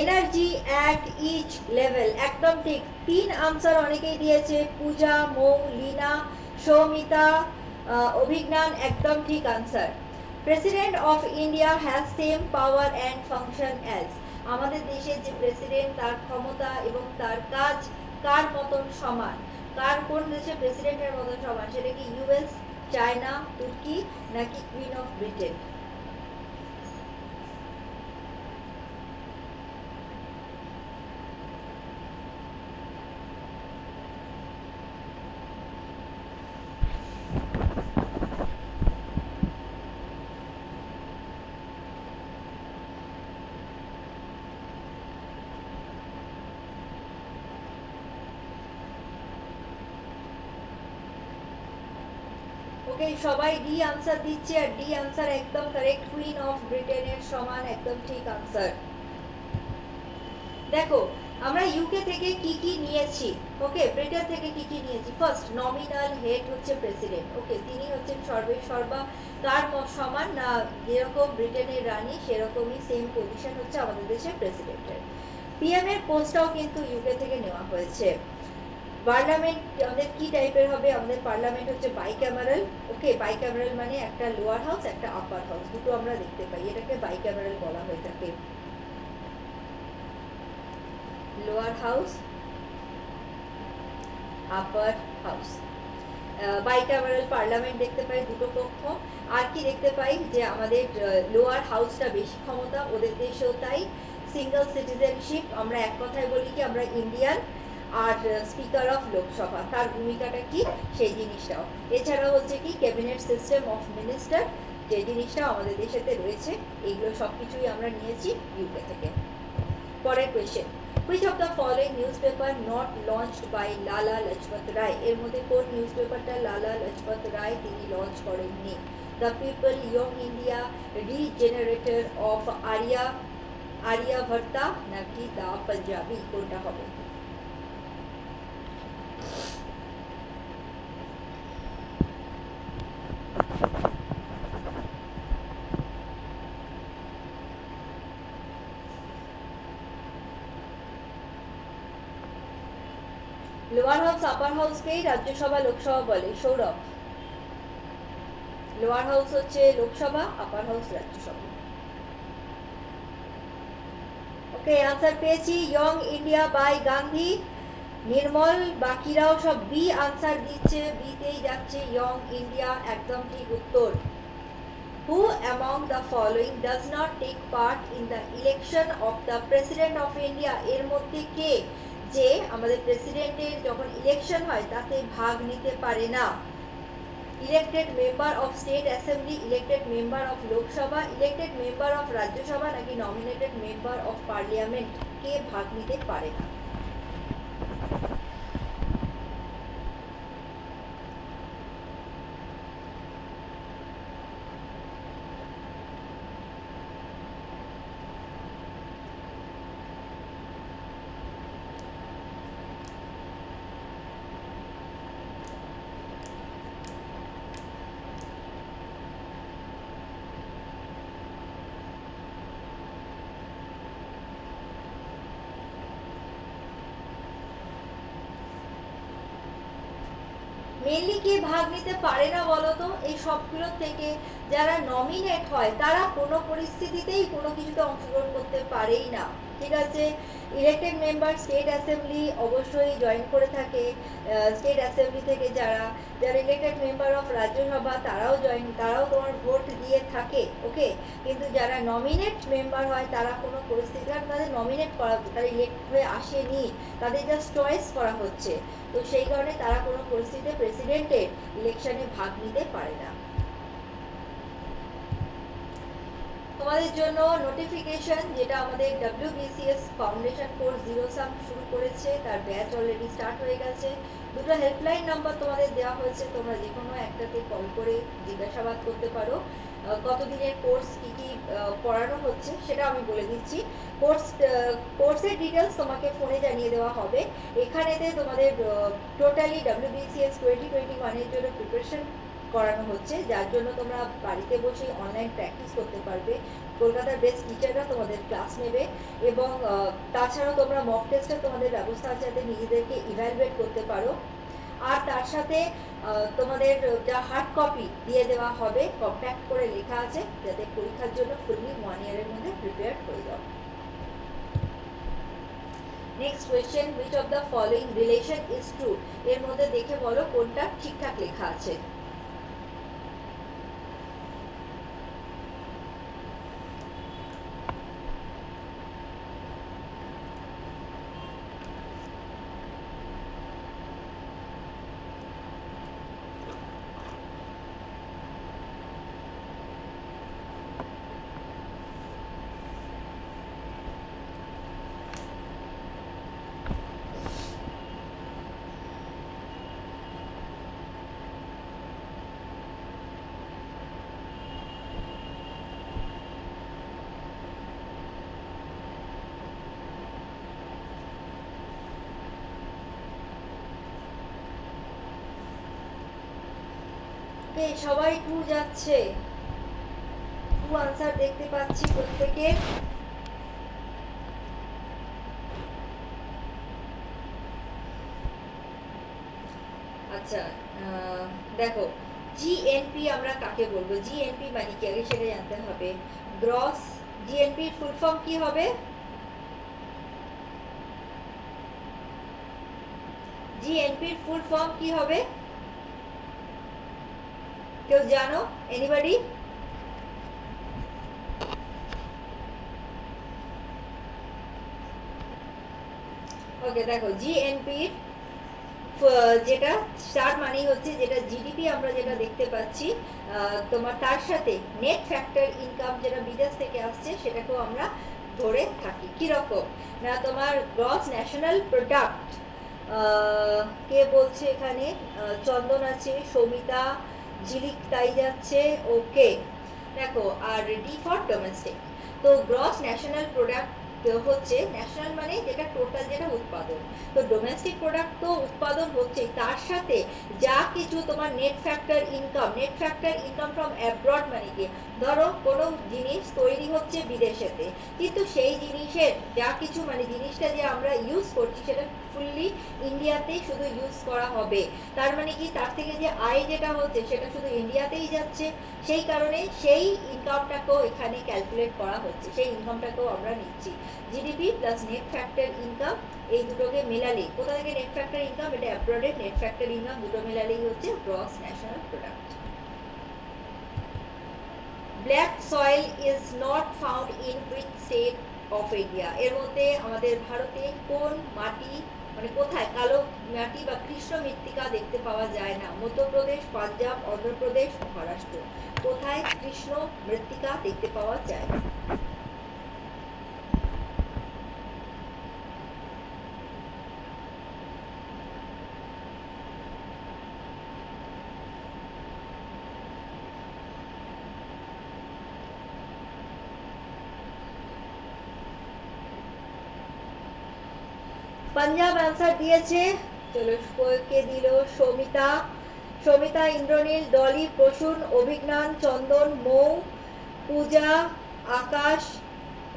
energy at each level একদম ঠিক তিন আনসার অনেকেই দিয়েছে, পূজা, মৌ, লীনা, সৌমিতা অভিজ্ঞান একদম ঠিক answer president of India has same power and function as আমাদের দেশের যে প্রেসিডেন্ট তার ক্ষমতা এবং তার কাজ কার মতন সমান? কার কোন দেশে প্রেসিডেন্টের মতন সমান? সেটা কি ইউএস চায়না তুর্কি নাকি কুইন অফ ব্রিটেন ওকে সবাই ডি আনসার দিচ্ছে আর ডি আনসার একদম কারেক্ট কুইন অফ ব্রিটেনের সমান, একদম ঠিক আনসার দেখো, আমরা ইউকে থেকে কি কি নিয়েছি? ওকে ব্রিটেন থেকে কি কি নিয়েছি? ফার্স্ট নমিনাল হেড হচ্ছে প্রেসিডেন্ট ওকে তিনি হচ্ছেন সর্বে, সর্বা, কার সমান? না, যেরকম ব্রিটেনের রানী, সেরকমই সেম পজিশন হচ্ছে আমাদের দেশের প্রেসিডেন্টের পিএম এর পোস্টটাও কিন্তু ইউকে থেকে নেওয়া হয়েছে। পার্লামেন্ট, আমাদের কি টাইপের হবে? আমাদের পার্লামেন্ট হচ্ছে বাইক্যামেরাল ওকে বাইক্যামেরাল মানে একটা লোয়ার হাউস একটা আপার হাউস দুটো আমরা দেখতে পাই। এটাকে বাইক্যামেরাল বলা হয়ে থাকে। Lower house upper house bicameral parliament দেখতে পাই দুটো পক্ষ। আর কি দেখতে পাই? যে আমাদের লোয়ার হাউসটা বেশি ক্ষমতা, ওদের দেশেও তাই। সিঙ্গেল সিটিজেনশিপ আমরা এক কথায় বলি কি, আমরা ইন্ডিয়ান আর স্পিকার অফ লোকসভা তার ভূমিকাটা কি? সেই জিনিসটাও। এছাড়া হচ্ছে কি ক্যাবিনেট সিস্টেম অফ মিনিস্টার যে জিনিসটা আমাদের দেশেতে রয়েছে, এইগুলো সব কিছুই আমরা নিয়েছি ইউকে থেকে। পরের question which of the following news paper not launched by Lala Lajpat Rai এর মধ্যে কোন নিউজ পেপারটা লালা লজপত রায় তিনি লঞ্চ করেননি? The people young India regenerator of Arya Arya Aryavarta নাকি দ্য পাঞ্জাবি কোনটা হবে? লোয়ার হাউস, আপার হাউসকেই রাজ্যসভা, লোকসভা বলে। সৌরভ। লোয়ার হাউস হচ্ছে Lok Sabha, upper house Rajya Sabha. Okay answer পেয়েছি। Young India by Gandhi Nirmal, বাকিরাও সব বি আনসার দিচ্ছে বিতেই যাচ্ছে ইয়ং ইন্ডিয়া একদম ঠিক উত্তর। Who among the following does not take part in the election of the president of India এর মধ্যে কে? যে আমাদের প্রেসিডেন্টের যখন ইলেকশন হয়, তাতে ভাগ নিতে পারে না। Elected member of state assembly elected member of Lok Sabha elected member of Rajya Sabha নাকি নমিনেটেড মেম্বার অফ পার্লিয়ামেন্ট কে ভাগ নিতে পারে না মেনলি নিতে পারে না বলতো? এই সবগুলোর থেকে যারা নমিনেট হয়, তারা কোনো পরিস্থিতিতেই কোনো কিছুতে অংশগ্রহণ করতে পারেই না। ঠিক আছে। ইলেক্টেড মেম্বার স্টেট অ্যাসেম্বলি অবশ্যই জয়েন করে থাকে। স্টেট অ্যাসেম্বলি থেকে যারা যারা ইলেক্টেড মেম্বার অফ রাজ্যসভা তারাও জয়েন তারাও তোমার ভোট দিয়ে থাকে ওকে কিন্তু যারা নমিনেট মেম্বার হয়, তারা কোনো পরিস্থিতি তাদের নমিনেট করা, তারা ইলেক্ট হয়ে আসেনি। তাদের জাস্ট চয়েস করা হচ্ছে। তো সেই কারণে তারা কোনো পরিস্থিতিতে প্রেসিডেন্টের ইলেকশনে ভাগ নিতে পারে না। তোমাদের জন্য নোটিফিকেশন যেটা আমাদের ডব্লিউবিসিএস ফাউন্ডেশন কোর্স জিরো সাম শুরু করেছে, তার ব্যাচ অলরেডি স্টার্ট হয়ে গেছে। দুটো হেল্পলাইন নাম্বার তোমাদের দেওয়া হয়েছে, তোমরা যে কোনো একটাতে কল করে জিজ্ঞাসাবাদ করতে পারো। কতদিনের কোর্স কী কী পড়ানো হচ্ছে সেটা আমি বলে দিচ্ছি। কোর্স কোর্সের ডিটেলস তোমাকে ফোনে জানিয়ে দেওয়া হবে। এখানেতে তোমাদের টোটালি ডাব্লিউবিসিএস টোয়েন্টি টোয়েন্টি ওয়ানের জন্য প্রিপারেশন করানো হচ্ছে, যার জন্য তোমরা বাড়িতে বসে অনলাইন প্র্যাকটিস করতে পারবে। কলকাতার বেস্ট টিচাররা তোমাদের ক্লাস নেবে এবং তাছাড়াও তোমরা মক টেস্টের তোমাদের ব্যবস্থা আছে যাতে নিজেদেরকে ইভ্যালুয়েট করতে পারো। আর তার সাথে তোমাদের যা হার্ড কপি দিয়ে দেওয়া হবে কম্প্যাক্ট করে লেখা আছে, যাতে পরীক্ষার জন্য ফুললি ওয়ান ইয়ারের মধ্যে প্রিপেয়ার হয়ে যাও। Next question which of the following relation is true এর মধ্যে দেখে বলো কোনটা ঠিকঠাক লেখা আছে। ওকে সবাই টু যাচ্ছে। টু আনসার দেখতে পাচ্ছি প্রত্যেকে। আচ্ছা দেখো জিএনপি আমরা কাকে বলব? জিএনপি মানে কি? আগে সেটা জানতে হবে। গ্রস জিএনপির ফুল ফর্ম কি হবে? জিএনপির ফুল ফর্ম কি হবে? কেউ জানো? এনিবডি ওকে দেখো জিএনপি যেটা স্টার মানেই হচ্ছে যেটা জিডিপি আমরা যেটা দেখতে পাচ্ছি তোমার তার সাথে নেট ফ্যাক্টর ইনকাম যেটা বিদেশ থেকে আসছে, সেটাকেও আমরা ধরে থাকি। কীরকম? না, তোমার গ্রস ন্যাশনাল প্রোডাক্ট কে বলছে এখানে? চন্দন আছে, সৌমিতা ঝিলিক তাই যাচ্ছে, ওকে। দেখো, আর ডি ফর ডোমেস্টিক তো গ্রস ন্যাশনাল প্রোডাক্ট হচ্ছে ন্যাশনাল মানে যেটা টোটাল যেটা উৎপাদন। তো ডোমেস্টিক প্রোডাক্ট তো উৎপাদন হচ্ছে তার সাথে যা কিছু তোমার net factor income net factor income from abroad মানে কি, ধরো কোনো জিনিস তৈরি হচ্ছে বিদেশেতে। কিন্তু সেই জিনিসের যা কিছু মানে জিনিসটা যে আমরা ইউজ করছি, সেটা ফুললি ইন্ডিয়াতেই শুধু ইউজ করা হবে। তার মানে কি? তার থেকে যে আয় যেটা হচ্ছে, সেটা শুধু ইন্ডিয়াতেই যাচ্ছে। সেই কারণে সেই ইনকামটাকেও এখানে ক্যালকুলেট করা হচ্ছে। সেই ইনকামটাকেও আমরা নিচ্ছি। GDP plus net factor income এই দুটোকে মেলালে কোথা থেকে নেট ফ্যাক্টর ইনকাম এটা অ্যাব্রডেড নেট ফ্যাক্টর ইনকাম দুটো মেলালেই হচ্ছে gross national product black soil is not found in which state of India এর মধ্যে আমাদের ভারতে কোন মাটি মানে কোথায়? কালো মাটি বা কৃষ্ণ মৃত্তিকা দেখতে পাওয়া যায় না। মধ্যপ্রদেশ, পাঞ্জাব, অন্ধ্রপ্রদেশ, মহারাষ্ট্র। কোথায় কৃষ্ণ মৃত্তিকা দেখতে পাওয়া যায়? অ্যান্সার দিয়েছে। চলো দিল সৌমিতা। সৌমিতা, ইন্দ্রনীল, ডলি, প্রসূন, অভিজ্ঞান, চন্দন, মৌ, পূজা, আকাশ,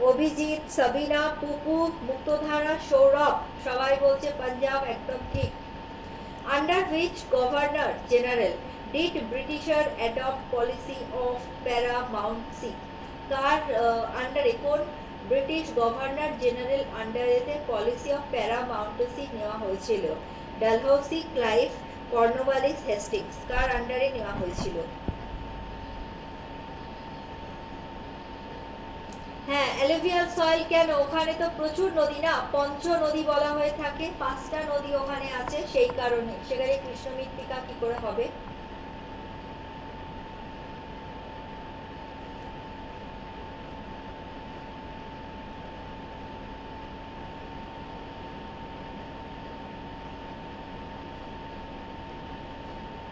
অভিজিৎ, সাবিনা, পুপু, মুক্তধারা, সৌরভ, সবাই বলছে পাঞ্জাব একদম ঠিক। Under which governor general did britisher adopt policy of paramountcy কার আন্ডারে কোন ব্রিটিশ গভর্নর জেনারেল আন্ডারেতে পলিসি অফ প্যারামাউন্টসি নেওয়া হয়েছিল। ডালহৌসি, ক্লাইভ কর্নোওয়ালিস হেস্টিংস, কার আন্ডারে নেওয়া হয়েছিল। হ্যাঁ অ্যালুভিয়াল সয়েল কেন? ওখানে তো প্রচুর নদী না? পঞ্চ নদী বলা হয়ে থাকে, পাঁচটা নদী ওখানে আছে, সেই কারণে। সেখানে কৃষ্ণ মৃত্তিকা কি করে হবে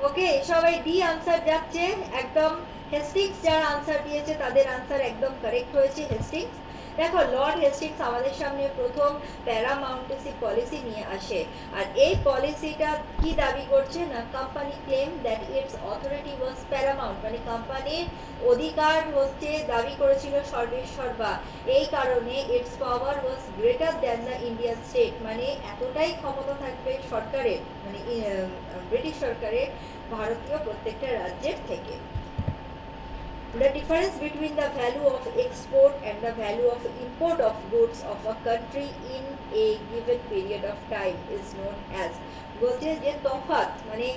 ওকে সবাই ডি আনসার যাচ্ছে একদম হেস্টিংস যারা আনসার দিয়েছে, তাদের আনসার একদম কারেক্ট হয়েছে হেস্টিংস দেখো লর্ড হেস্টিংস আমাদের সামনে প্রথম প্যারামাউন্টেসি পলিসি নিয়ে আসে। আর এই পলিসিটা কি দাবি করছে? না company claim that its authority was paramount মানে কোম্পানির অধিকার হচ্ছে, দাবি করেছিল সর্বেসর্বা এই কারণে its power was greater than the Indian state মানে এতটাই ক্ষমতা থাকবে সরকারের মানে ব্রিটিশ সরকারের ভারতীয় প্রত্যেকটা রাজ্যের থেকে। The difference between the value of export and the value of import of goods of a country in a given period of time is known as বলছে যে তফাৎ মানে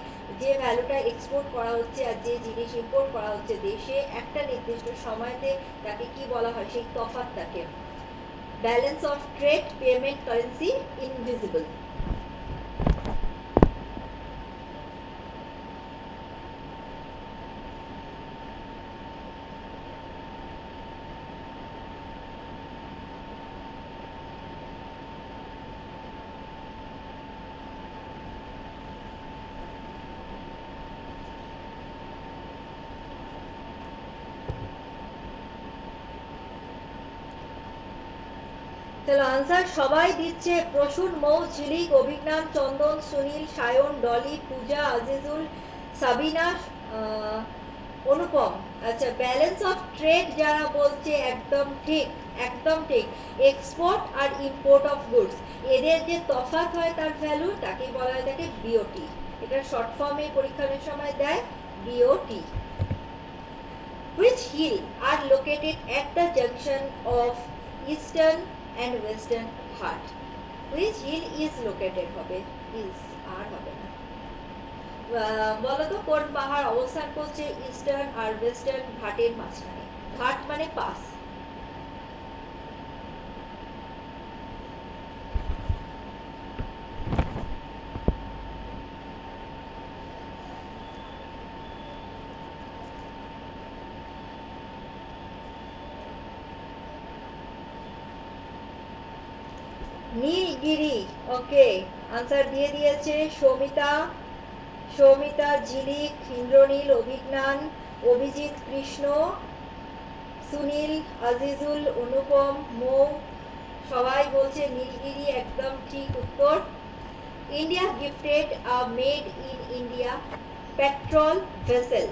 যে ভ্যালুটা এক্সপোর্ট করা হচ্ছে আর যে জিনিস ইম্পোর্ট করা হচ্ছে দেশে, একটা নির্দিষ্ট সময়তে তাকে কি বলা হয়? সেই তফাৎটাকে। Balance of trade payment currency invisible চলো আনসার সবাই দিচ্ছে প্রসূন, মৌ, ঝিলিক অভিজ্ঞান চন্দন, সুনীল, সায়ন, ডলি, পূজা, আজিজুল, সাবিনা অনুপম। আচ্ছা ব্যালেন্স অফ ট্রেড যারা বলছে একদম ঠিক একদম ঠিক। এক্সপোর্ট আর ইম্পোর্ট অফ গুডস এদের যে তফাৎ হয় তার ভ্যালু তাকে বলা হয় থাকে বিওটি এটা শর্ট ফর্মে পরীক্ষার সময় দেয় বিওটি which hill are located at the junction of eastern and western Ghat? Which hill is located হবে is আর হবে না আহ, বলো তো কোন পাহাড় অবস্থান করছে ইস্টার্ন আর ওয়েস্টার্ন ঘাটের মাঝখানে ঘাট মানে পাস নীলগিরি ওকে আনসার দিয়ে দিয়েছে সৌমিতা। সৌমিতা ঝিলিক ইন্দ্রনীল, অভিজ্ঞান, অভিজিৎ কৃষ্ণ, সুনীল, আজিজুল, অনুপম, মৌ। সবাই বলছে নীলগিরি একদম ঠিক উত্তর। India gifted a made in India patrol vessel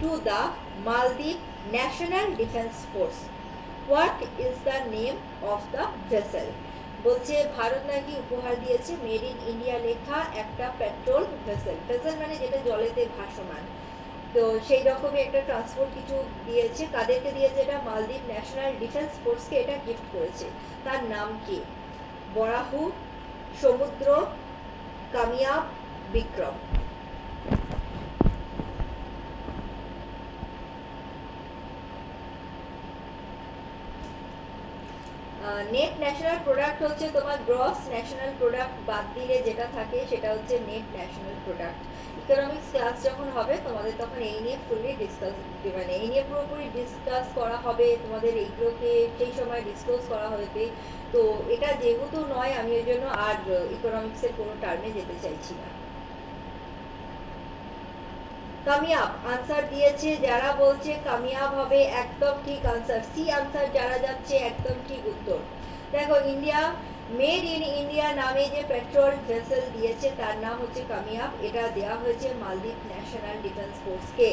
to the মালদ্বীপ national defence force. What is the name of the vessel? বলছে, ভারত নাকি উপহার দিয়েছে মেড ইন ইন্ডিয়া লেখা একটা পেট্রোল ভেসেল। ভেসেল মানে যেটা জলেতে ভাসমান। তো সেই রকমই একটা ট্রান্সপোর্ট কিছু দিয়েছে। তাদেরকে দিয়েছে এটা মালদ্বীপ ন্যাশনাল ডিফেন্স ফোর্সকে এটা গিফট করেছে। তার নাম কি? বরাহু, সমুদ্র, কামিয়াব, বিক্রম। নেট ন্যাশনাল প্রোডাক্ট হচ্ছে তোমার গ্রস ন্যাশনাল প্রোডাক্ট বাদ দিলে যেটা থাকে সেটা হচ্ছে net national product economics class যখন হবে, তোমাদের তখন এই নিয়ে ফুললি ডিসকাস মানে এই নিয়ে পুরোপুরি ডিসকাস করা হবে, তোমাদের এইগুলোকে সেই সময় ডিসক্লোজ করা হবে। তো এটা যেহেতু নয়, আমি ওই জন্য আর ইকোনমিক্সের কোনো টার্মে যেতে চাইছি না। কামিয়াব আনসার দিয়েছে যারা বলছে কামিয়াব হবে একদম ঠিক আনসার সি আনসার যারা যাচ্ছে একদম ঠিক উত্তর। দেখো, ইন্ডিয়া মেড ইন ইন্ডিয়া নামে যে পেট্রোল ভেসেল দিয়েছে, তার নাম হচ্ছে কামিয়াব। এটা দেওয়া হয়েছে মালদ্বীপ ন্যাশনাল ডিফেন্স ফোর্সকে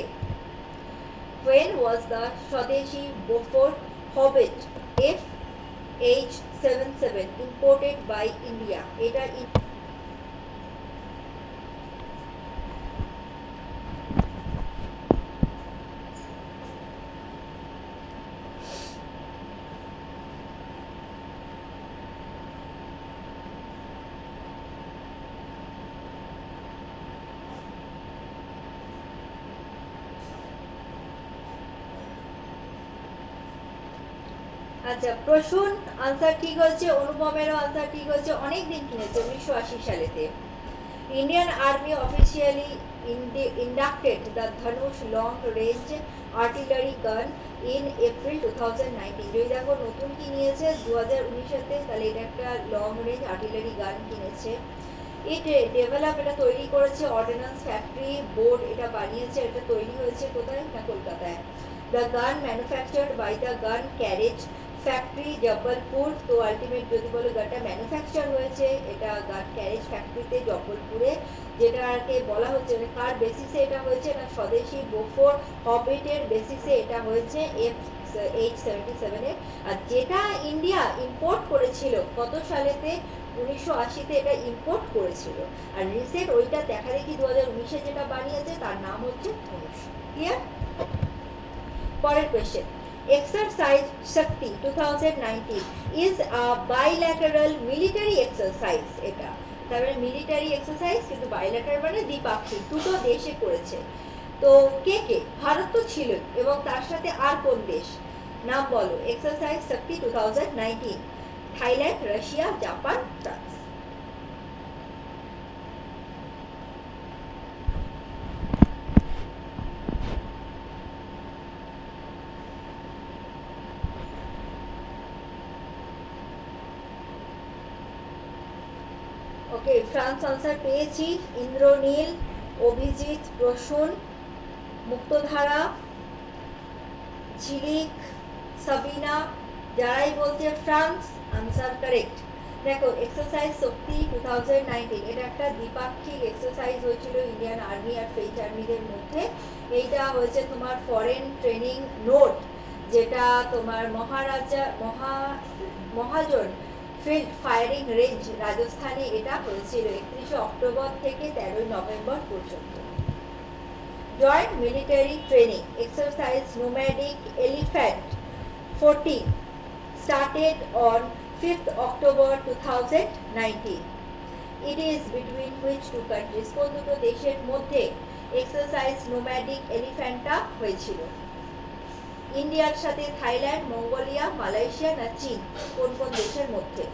when was the swadeshi Bofort Hobbit F-H77 imported by India এটা আচ্ছা প্রসূন আনসার ঠিক হচ্ছে অনুপমেরও আনসার ঠিক হচ্ছে অনেক দিন কিনেছে, উনিশশো আশি সালেতে। Indian army officially inducted the Dhanush long range artillery gun in April 2019 যদি দেখো, নতুন কি নিয়েছে? দু হাজার উনিশেতে তাহলে এটা একটা লং রেঞ্জ আর্টিলারি গান কিনেছে। ইট ডেভেলপ এটা তৈরি করেছে অর্ডিন্যান্স ফ্যাক্টরি বোর্ড এটা বানিয়েছে, এটা তৈরি হয়েছে কোথায়? না কলকাতায়। The gun manufactured by the gun carriage factory Jabalpur তো আলটিমেট যদি বলো গানটা ম্যানুফ্যাকচার হয়েছে, এটা গান ক্যারেজ ফ্যাক্টরিতে জব্বলপুরে যেটাকে বলা হচ্ছে মানে কার বেসিসে এটা হয়েছে না স্বদেশি বোফোর হবিটের বেসিসে এটা হয়েছে এফ এইচ সেভেন্টি সেভেনে আর যেটা ইন্ডিয়া ইম্পোর্ট করেছিল, কত সালেতে? উনিশশো আশিতে এটা ইম্পোর্ট করেছিল। আর রিসেন্ট ওইটা দেখা দেখি দু হাজার উনিশে যেটা বানিয়েছে, তার নাম হচ্ছে ধনুষ। ক্লিয়ার পরের question exercise shakti 2019 is a bilateral military exercise এটা। তারপরে মিলিটারি এক্সারসাইজ কিন্তু বাইলেটার মানে দ্বিপাক্ষিক, দুটো দেশে করেছে। তো কে কে? ভারত তো ছিল এবং তার সাথে আর কোন দেশ? নাম বলো। Exercise Shakti two Thailand Russia Japan France okay answer পেয়েছি। ইন্দ্রনীল, অভিজিৎ প্রসূন মুক্তধারা, ঝিলিক, সাবিনা, যারাই বলছে ফ্রান্স, আনসার কারেক্ট। দেখো exercise Shakti two thousand nineteen এটা একটা দ্বিপাক্ষিক এক্সারসাইজ হয়েছিল ইন্ডিয়ান আর্মি আর ফ্রেঞ্চ আর্মিদের মধ্যে। এইটা হয়েছে তোমার ফরেন ট্রেনিং নোট যেটা তোমার মহারাজা, মহা, মহাজন ফিল্ড ফায়ারিং রেঞ্জ রাজস্থানে এটা হয়েছিল একত্রিশে অক্টোবর থেকে তেরোই নভেম্বর পর্যন্ত joint military training exercise nomadic elephant fourteen started on 5th October 2019. It is between which two countries? কোন দুটো দেশের মধ্যে এক্সারসাইজ নোম্যাডিক এলিফ্যান্টটা হয়েছিল ইন্ডিয়ার সাথে থাইল্যান্ড, মঙ্গোলিয়া, মালয়েশিয়া না চীন? কোন কোন দেশের মধ্যে?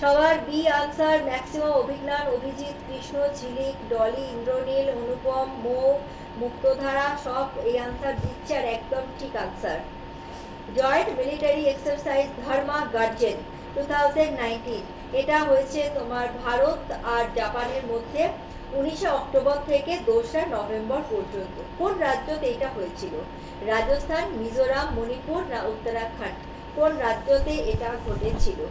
সবার B answer, maximum Abhigyan, Abhijit, Krishna, Jhilik, Dolly, Indranil, অনুপম, মৌ, মুক্তধারা, সব এই আনসার দিচ্ছে আর একদম ঠিক answer joint military exercise Dharma guardian two এটা হয়েছে তোমার ভারত আর জাপানের মধ্যে উনিশে অক্টোবর থেকে দোসরা নভেম্বর পর্যন্ত। কোন রাজ্যতে এটা হয়েছিল? রাজস্থান, মিজোরাম, মণিপুর না উত্তরাখণ্ড? কোন রাজ্যতে এটা ঘটেছিল?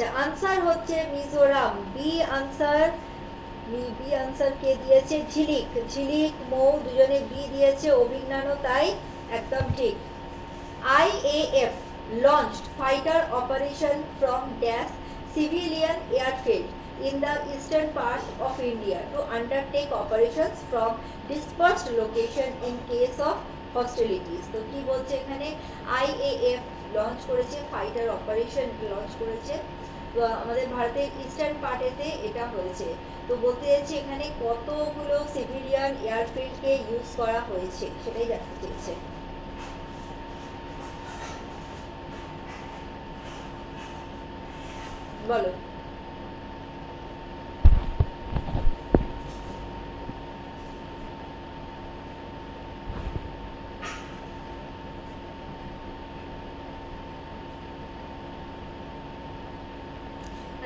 আচ্ছা আনসার হচ্ছে Mizoram. B answer B answer কে দিয়েছে? ঝিলিক। ঝিলিক, মৌ দুজনে বি দিয়েছে, অভিজ্ঞানও তাই একদম ঠিক। I A F launch fighter operation from dash civilian airfield in the eastern part of India to undertake operation from disperse location in case of hostilities তো কী বলছে এখানে? আই এ এফ লঞ্চ করেছে fighter operation launch করেছে। আমাদের ভারতের eastern পার্টেতে এটা হয়েছে। তো বলতে চাইছি এখানে কতগুলো সিভিলিয়ান এয়ারফিল্ডকে ইউজ করা হয়েছে, সেটাই জানতে চাইছে। বলো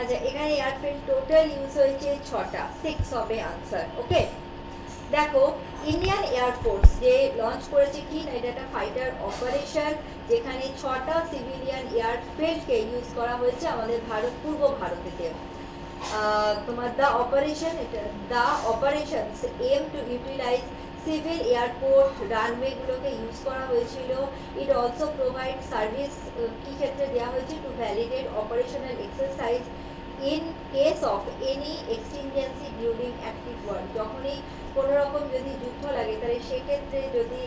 আচ্ছা এখানে এয়ারফিল্ড টোটাল ইউজ হয়েছে ছটা সিক্স হবে আনসার ওকে দেখো ইন্ডিয়ান এয়ারফোর্স যে লঞ্চ করেছে কি না, এটা একটা ফাইটার অপারেশন যেখানে ছটা সিভিলিয়ান এয়ারফিল্ডকে ইউজ করা হয়েছে আমাদের ভারত, পূর্ব ভারতেতে তোমার দ্য অপারেশন এটা the operation M to utilize civil airport রানওয়েগুলোকে use করা হয়েছিল। ইট অলসো প্রোভাইড সার্ভিস কী ক্ষেত্রে দেওয়া হয়েছে? To validate operational exercise in case of any exigency during active work যখনই কোনো রকম যদি যুদ্ধ লাগে, তাহলে সেক্ষেত্রে যদি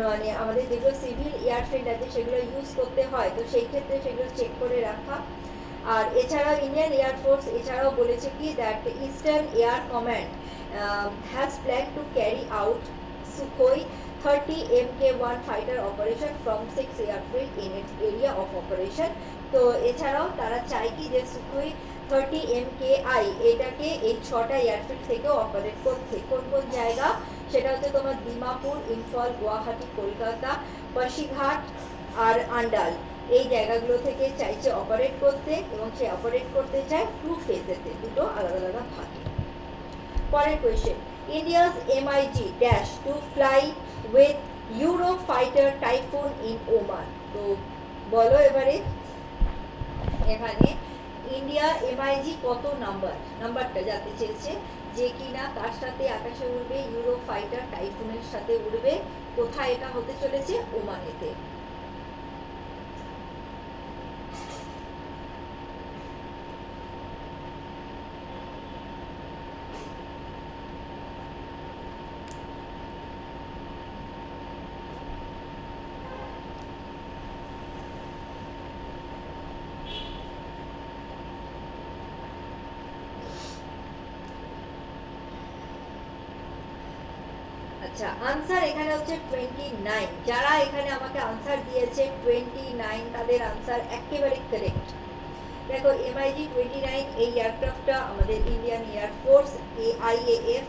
মানে আমাদের যেগুলো সিভিল এয়ারফিল্ড আছে, সেগুলো ইউজ করতে হয়, তো সেই ক্ষেত্রে সেগুলো চেক করে রাখা। আর এছাড়াও ইন্ডিয়ান এয়ারফোর্স এছাড়াও বলেছে কি that eastern air command has plan to carry out Sukhoi thirty M K one fighter operation from six airfield in its area of operation তো এছাড়াও তারা চায় কি যে Sukhoi thirty M K I এটাকে এই ছটা এয়ারফিল্ড থেকেও অপারেট করতে কোন কোন জায়গা? সেটা হচ্ছে তোমার দিমাপুর ইম্ফল, গুয়াহাটি, কলকাতা পাশিঘাট আর আন্ডাল। এই জায়গাগুলো থেকে চাইছে অপারেট করতে এবং সে অপারেট করতে চায় টু ফেজেতে দুটো আলাদা আলাদা ভাগে পরের question India's MiG dash to fly with euro fighter typhoon in Oman তো বলো এবারে, এখানে ইন্ডিয়া এমআইজি কত নাম্বার নাম্বারটা জানতে চেয়েছে যে কিনা তার সাথে আকাশে উড়বে ইউরো ফাইটার টাইফুনের সাথে উড়বে, কোথায় এটা হতে চলেছে? ওমানেতে। আচ্ছা আনসার এখানে হচ্ছে টোয়েন্টি নাইন যারা এখানে আমাকে আনসার দিয়েছে টোয়েন্টি নাইন তাদের আনসার একেবারে কারেক্ট দেখো এমআইজি টোয়েন্টি নাইন এই এয়ারক্রাফটটা আমাদের ইন্ডিয়ান এয়ারফোর্স এআইএএফ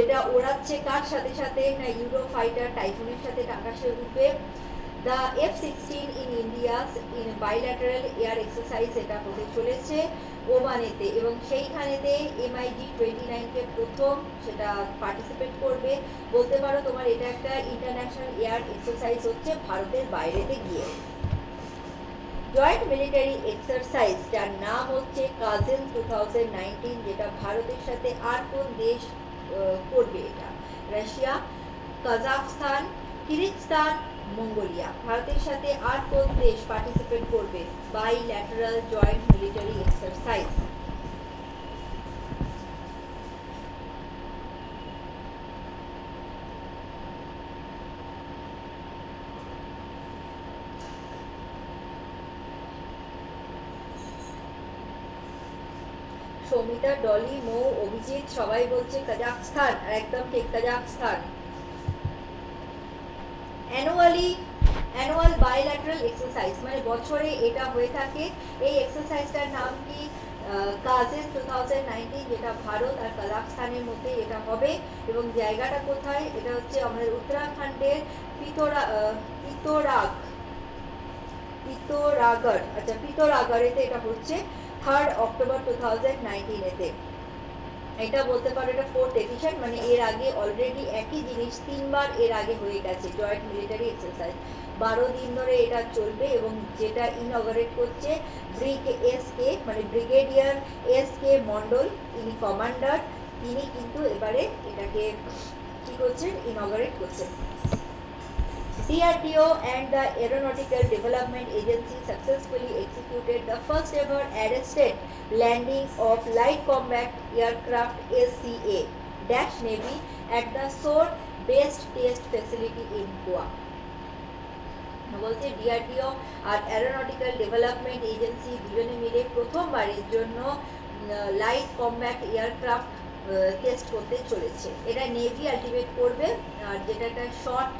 এটা ওড়াচ্ছে কার সাথে সাথে? না ইউরো ফাইটার টাইফুনের সাথে আকাশে উঠবে the F sixteen in India's in bilateral air exercise এটা হতে চলেছে। ওমানেতে এবং সেইখানেতে এমআইজি টোয়েন্টি নাইনকে প্রথম সেটা পার্টিসিপেট করবে। বলতে পারো তোমার এটা একটা ইন্টারন্যাশনাল এয়ার এক্সারসাইজ হচ্ছে ভারতের বাইরেতে গিয়ে। জয়েন্ট মিলিটারি এক্সারসাইজ যার নাম হচ্ছে কাজেন টু যেটা ভারতের সাথে আর কোন দেশ করবে এটা? Russia Kazakhstan Kyrgyzstan Mongolia. ভারতের সাথে আর কোন দেশ পার্টিসিপেট করবে? Bilateral joint military exercise Samita, Dolly, Mou, Abhijit, সবাই বলছে কাজাকস্থান একদম ঠিক Kazakhstan annually annual bilateral exercise মানে বছরে এটা হয়ে থাকে। এই এক্সারসাইজটার নাম কি? কাজের টু থাউজেন্ড যেটা ভারত আর কাজাকস্তানের মধ্যে এটা হবে। এবং জায়গাটা কোথায়? এটা হচ্ছে আমাদের উত্তরাখণ্ডের পিতোরা পিতোরাগ, পিতোরাগড়। আচ্ছা পিতোরাগড়েতে এটা হচ্ছে। থার্ড অক্টোবর টু থাউজেন্ড নাইনটিনেতে এটা বলতে পারো এটা ফোর্থ এডিশন মানে এর আগে অলরেডি একই জিনিস তিনবার এর আগে হয়ে গেছে জয়েন্ট মিলিটারি এক্সারসাইজ বারো দিন ধরে এটা চলবে এবং যেটা ইনগরেট করছে ব্রিগ এস কে মানে ব্রিগেডিয়ার এস কে মন্ডল ইনি কমান্ডার তিনি কিন্তু এবারে এটাকে কী করছেন ইনগরেট করছেন। DRDO and the Aeronautical Development Agency successfully executed the first ever arrested landing of Light Combat Aircraft LCA Dash Navy at the SOAR Based Test Facility in Goa. বলছে DRDO আর aeronautical development agency দুজনে মিলে প্রথমবারের জন্য light combat aircraft test করতে চলেছে এটা navy ultimate করবে আর যেটা একটা শর্ট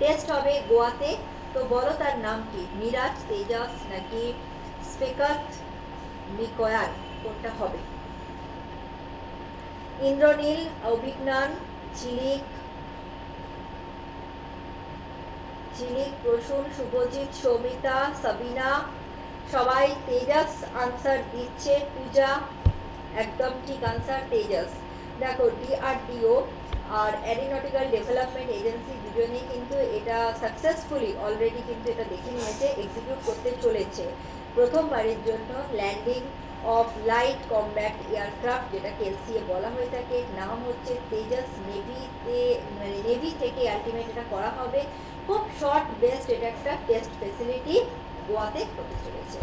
টেস্ট হবে গোয়াতে। তো বলো তার নাম কি? মিরাজ, তেজাস নাকি স্পেকাত মিকয়াল কোনটা হবে? ইন্দ্রনীল, অভিজ্ঞান ঝিলিক ঝিলিক প্রসূন, শুভজিৎ, সৌমিতা, সাবিনা, সবাই তেজাস আনসার দিচ্ছে। পূজা, একদম ঠিক আনসার তেজাস। দেখো ডিআরডিও আর অ্যারিনটিক্যাল ডেভেলপমেন্ট এজেন্সি দুজনেই কিন্তু এটা সাকসেসফুলি অলরেডি কিন্তু এটা দেখে নিয়েছে এক্সিকিউট করতে চলেছে। প্রথমবারের জন্য landing of light combat aircraft যেটাকে এলসিএ বলা হয়ে থাকে, নাম হচ্ছে তেজাস নেভিতে মানে নেভি থেকে আলটিমেট এটা করা হবে। খুব শর্ট বেস্ট এটা একটা টেস্ট ফেসিলিটি গোয়াতে হতে চলেছে।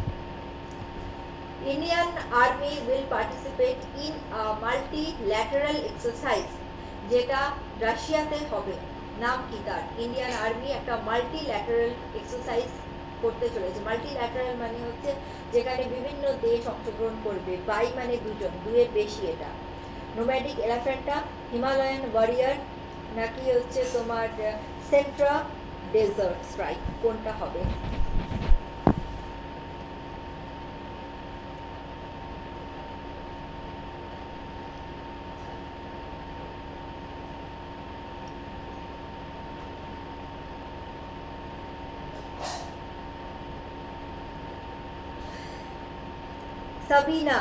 Indian army will participate in multilateral exercise যেটা রাশিয়াতে হবে। নাম কি তার? ইন্ডিয়ান আর্মি একটা মাল্টিল্যাটারাল এক্সারসাইজ করতে চলেছে। মাল্টিল্যাটারাল মানে হচ্ছে যেখানে বিভিন্ন দেশ অংশগ্রহণ করবে। বাই মানে দুজন দুয়ের বেশি এটা। নোম্যাডিক এলাফেন্টা হিমালয়ান ওয়ারিয়ার নাকি হচ্ছে তোমার সেন্ট্রা ডেজার্ট স্ট্রাইক কোনটা হবে? সাবিনা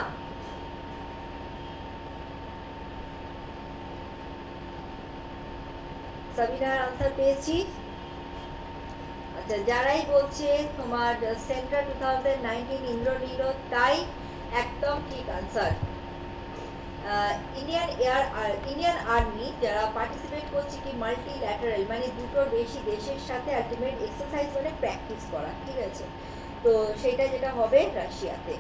সাবিনার আনসার পেয়েছি। আচ্ছা যারাই বলছে তোমার central two thousand nineteen Indranil তাই একদম ঠিক answer Indian air Indian army যারা পার্টিসিপেট করছে কি মাল্টি ল্যাটারাল মানে দুটোর বেশি দেশের সাথে আলটিমেট এক্সারসাইজ মানে প্র্যাকটিস করা, ঠিক আছে? তো সেটা যেটা হবে রাশিয়াতে।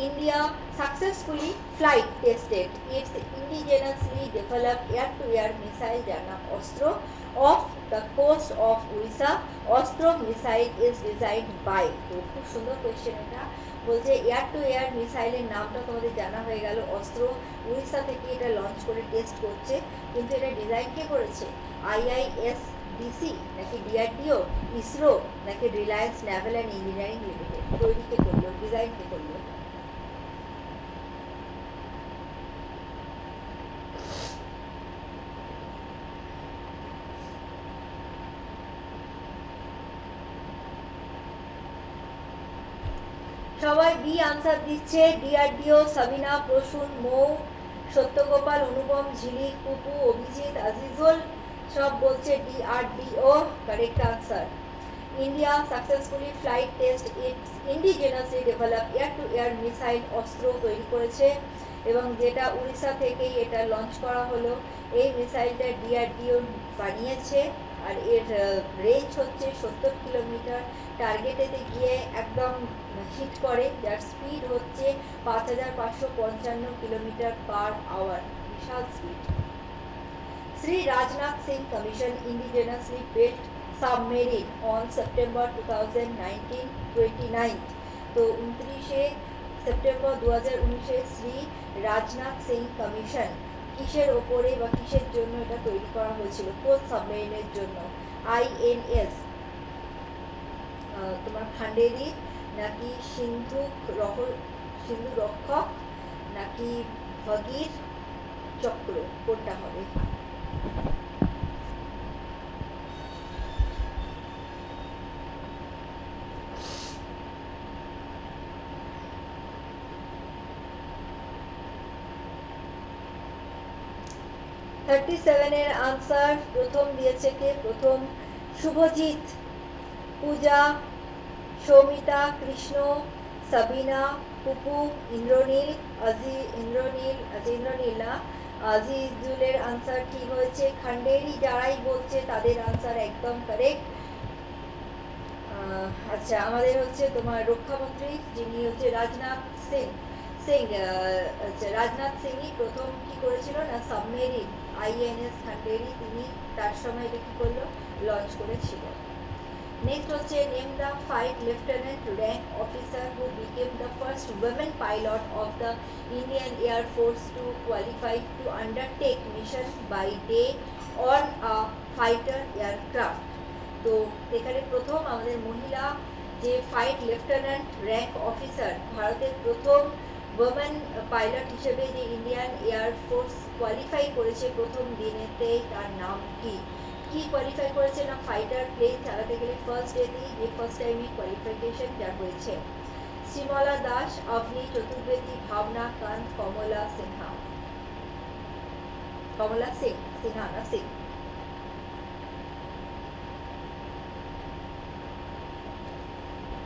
India successfully flight tested its indigenously developed air-to-air missile Jana Ostro off the coast of Orissa. Ostro missile is designed by, তো খুব সুন্দর কোয়েশ্চেন এটা, বলছে এয়ার টু এয়ার মিসাইলের নামটা তোমাদের জানা হয়ে গেল। অস্ত্র উড়িষ্যা থেকে এটা লঞ্চ করে টেস্ট করছে। কিন্তু এটা ডিজাইন কে করেছে? আইআইএস ডিসি নাকি ডিআরডিও ইসরো নাকি Reliance naval and engineering limited তৈরি কে করল ডিজাইন কে করল সবাই বি আনসার দিচ্ছে ডিআরডিও সাবিনা প্রসূন, মৌ, সত্যগোপাল, অনুপম ঝিলিক পুপু অভিজিৎ, আজিজুল, সব বলছে DRDO correct answer India successfully flight test its indigenously develop air to air missile Astra তৈরি করেছে এবং যেটা উড়িষ্যা থেকেই এটা লঞ্চ করা হলো। এই মিসাইলটা ডিআরডিও বানিয়েছে আর এর রেঞ্জ হচ্ছে সত্তর কিলোমিটার। টার্গেটেতে গিয়ে একদম হিট করে, যার স্পিড হচ্ছে পাঁচ হাজার পাঁচশো পঞ্চান্ন kilometre per hour Vishal speed Shri Rajnath Singh commission indigenously built submarine on September two thousand nineteen twenty nine তো উনত্রিশে সেপ্টেম্বর দু হাজার শ্রী রাজনাথ সিং কমিশন কিসের ওপরে বা কিসের জন্য এটা তৈরি করা হয়েছিল? কোন সাবমেরিনের জন্য? আইএনএস তোমার খান্ডেরি নাকি সিন্ধু রহ সিন্ধু রক্ষক নাকি ভগীর চক্র? কোনটা হবে? থার্টি সেভেনের আনসার প্রথম দিয়েছে কে? প্রথম শুভজিৎ। পূজা সৌমিতা, কৃষ্ণ, সাবিনা পুপু ইন্দ্রনীল, আজি, ইন্দ্রনীল ইন্দ্রনীল আজিজুলের আনসার ঠিক হয়েছে? খান্ডেরি যারাই বলছে তাদের আনসার একদম কারেক্ট আচ্ছা আমাদের হচ্ছে তোমার রক্ষামন্ত্রী, যিনি হচ্ছে রাজনাথ সিং। সিং আচ্ছা রাজনাথ সিংই প্রথম কি করেছিল না? সাবমেরিন, আইএনএস খান্ডেরি, তিনি তার সময় এটা কি করল? লঞ্চ করেছিল। নেক্সট হচ্ছে name the five lieutenant rank officer who became the first women pilot of the Indian air force to qualify to undertake mission by day on a fighter aircraft তো এখানে প্রথম আমাদের মহিলা যে ফাইট লেফটেন্যান্ট র্যাঙ্ক অফিসার ভারতের প্রথম women pilot হিসেবে যে ইন্ডিয়ান এয়ার ফোর্স কোয়ালিফাই করেছে প্রথম দিনেতেই তার নাম কি? কি কোয়ালিফাই করেছে না ফাইটার প্লেন চালাতে গেলে ফার্স্ট ডেতেই যে ফার্স্ট টাইমে কোয়ালিফিকেশন যা হয়েছে। শ্রীমলা দাস অভনি চতুর্বেদী, ভাবনা কান্ত, কমলা সিনহা। কমলা সিং, সিনহা না সিং।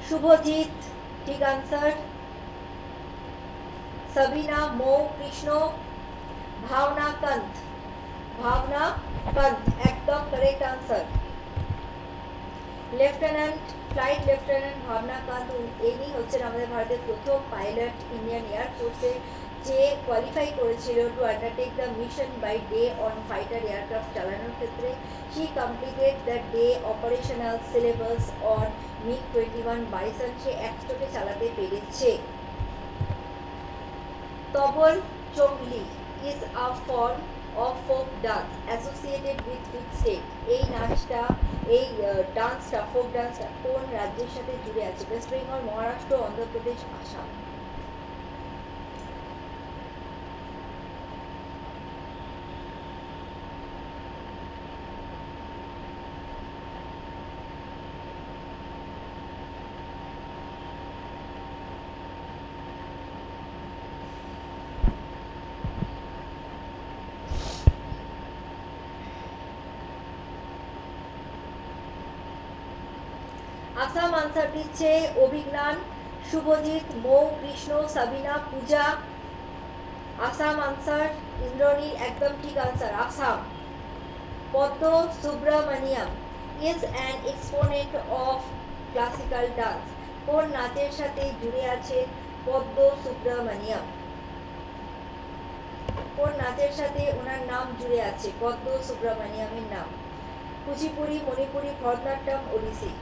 শুভজিৎ ঠিক আনসার সাবিনা, মৌ, কৃষ্ণ, ভাবনা কান্ত। ভাবনা কান্ত একদম correct answer lieutenant flight lieutenant Bhawana Kanth ইনি হচ্ছেন আমাদের ভারতের প্রথম পাইলট ইন্ডিয়ান এয়ার ফোর্সে যে কোয়ালিফাই করেছিল to undertake the mission by day on fighter aircraft চালানোর ক্ষেত্রে। She completed the day operational syllabus on MiG twenty one Bison সে একশোকে চালাতে পেরেছে। Tabal Chongli is a form of folk dance associated with with state এই নাচটা, এই ডান্সটা folk ডান্সটা কোন রাজ্যের সাথে জুড়ে আছে? ওয়েস্ট বেঙ্গল মহারাষ্ট্র অন্ধ্রপ্রদেশ আসাম আসাম আনসার দিচ্ছে অভিজ্ঞান, শুভজিৎ মৌ কৃষ্ণ, সাবিনা, পূজা আসাম আনসার ইন্দ্রনীল, একদম ঠিক answer Assam Padma, Subrahmanyam is an exponent of classical dance কোন নাচের সাথে জুড়ে আছে পদ্ম, সুব্রমণিয়াম? কোন নাচের সাথে ওনার নাম জুড়ে আছে পদ্ম, সুব্রমণিয়ামের নাম? কুচিপুড়ি, মণিপুরি, ভরতনাট্যম, ওড়িশি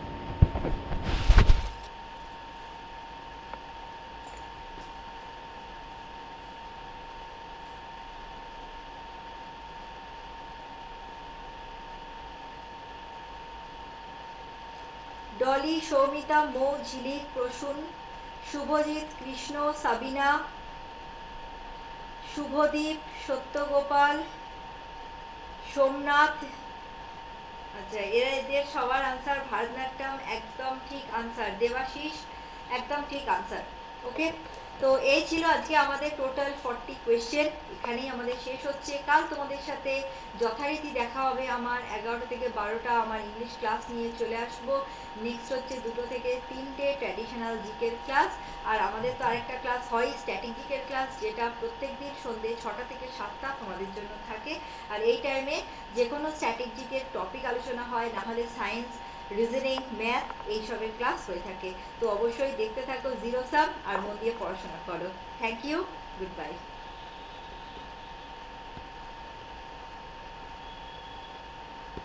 ডলি সৌমিতা, মৌ ঝিলিক প্রসূন, শুভজিৎ, কৃষ্ণ, সাবিনা, শুভদীপ, সত্যগোপাল, সোমনাথ। আচ্ছা এরা এদের সবার আনসার ভারতনাট্যম একদম ঠিক আনসার দেবাশিস, একদম ঠিক আনসার ওকে তো এই ছিল আজকে আমাদের টোটাল ফর্টি কোয়েশ্চেন এখানেই আমাদের শেষ হচ্ছে। কাল তোমাদের সাথে যথারীতি দেখা হবে আমার এগারোটা থেকে বারোটা আমার ইংলিশ ক্লাস নিয়ে চলে আসব। নেক্সট হচ্ছে দুটো থেকে তিনটে ট্র্যাডিশনাল জিকের ক্লাস আর আমাদের তো আরেকটা ক্লাস হয় স্ট্র্যাটেজিকের ক্লাস যেটা প্রত্যেক দিন সন্ধ্যে ছটা থেকে সাতটা তোমাদের জন্য থাকে। আর এই টাইমে যে কোনো স্ট্র্যাটেজিকের টপিক আলোচনা হয়, না হলে সায়েন্স রিজনিং, ম্যাথ এইসবের ক্লাস হয়ে থাকে। তো অবশ্যই দেখতে থাকো জিরো সাম আর মন দিয়ে পড়াশোনা করো। Thank you good bye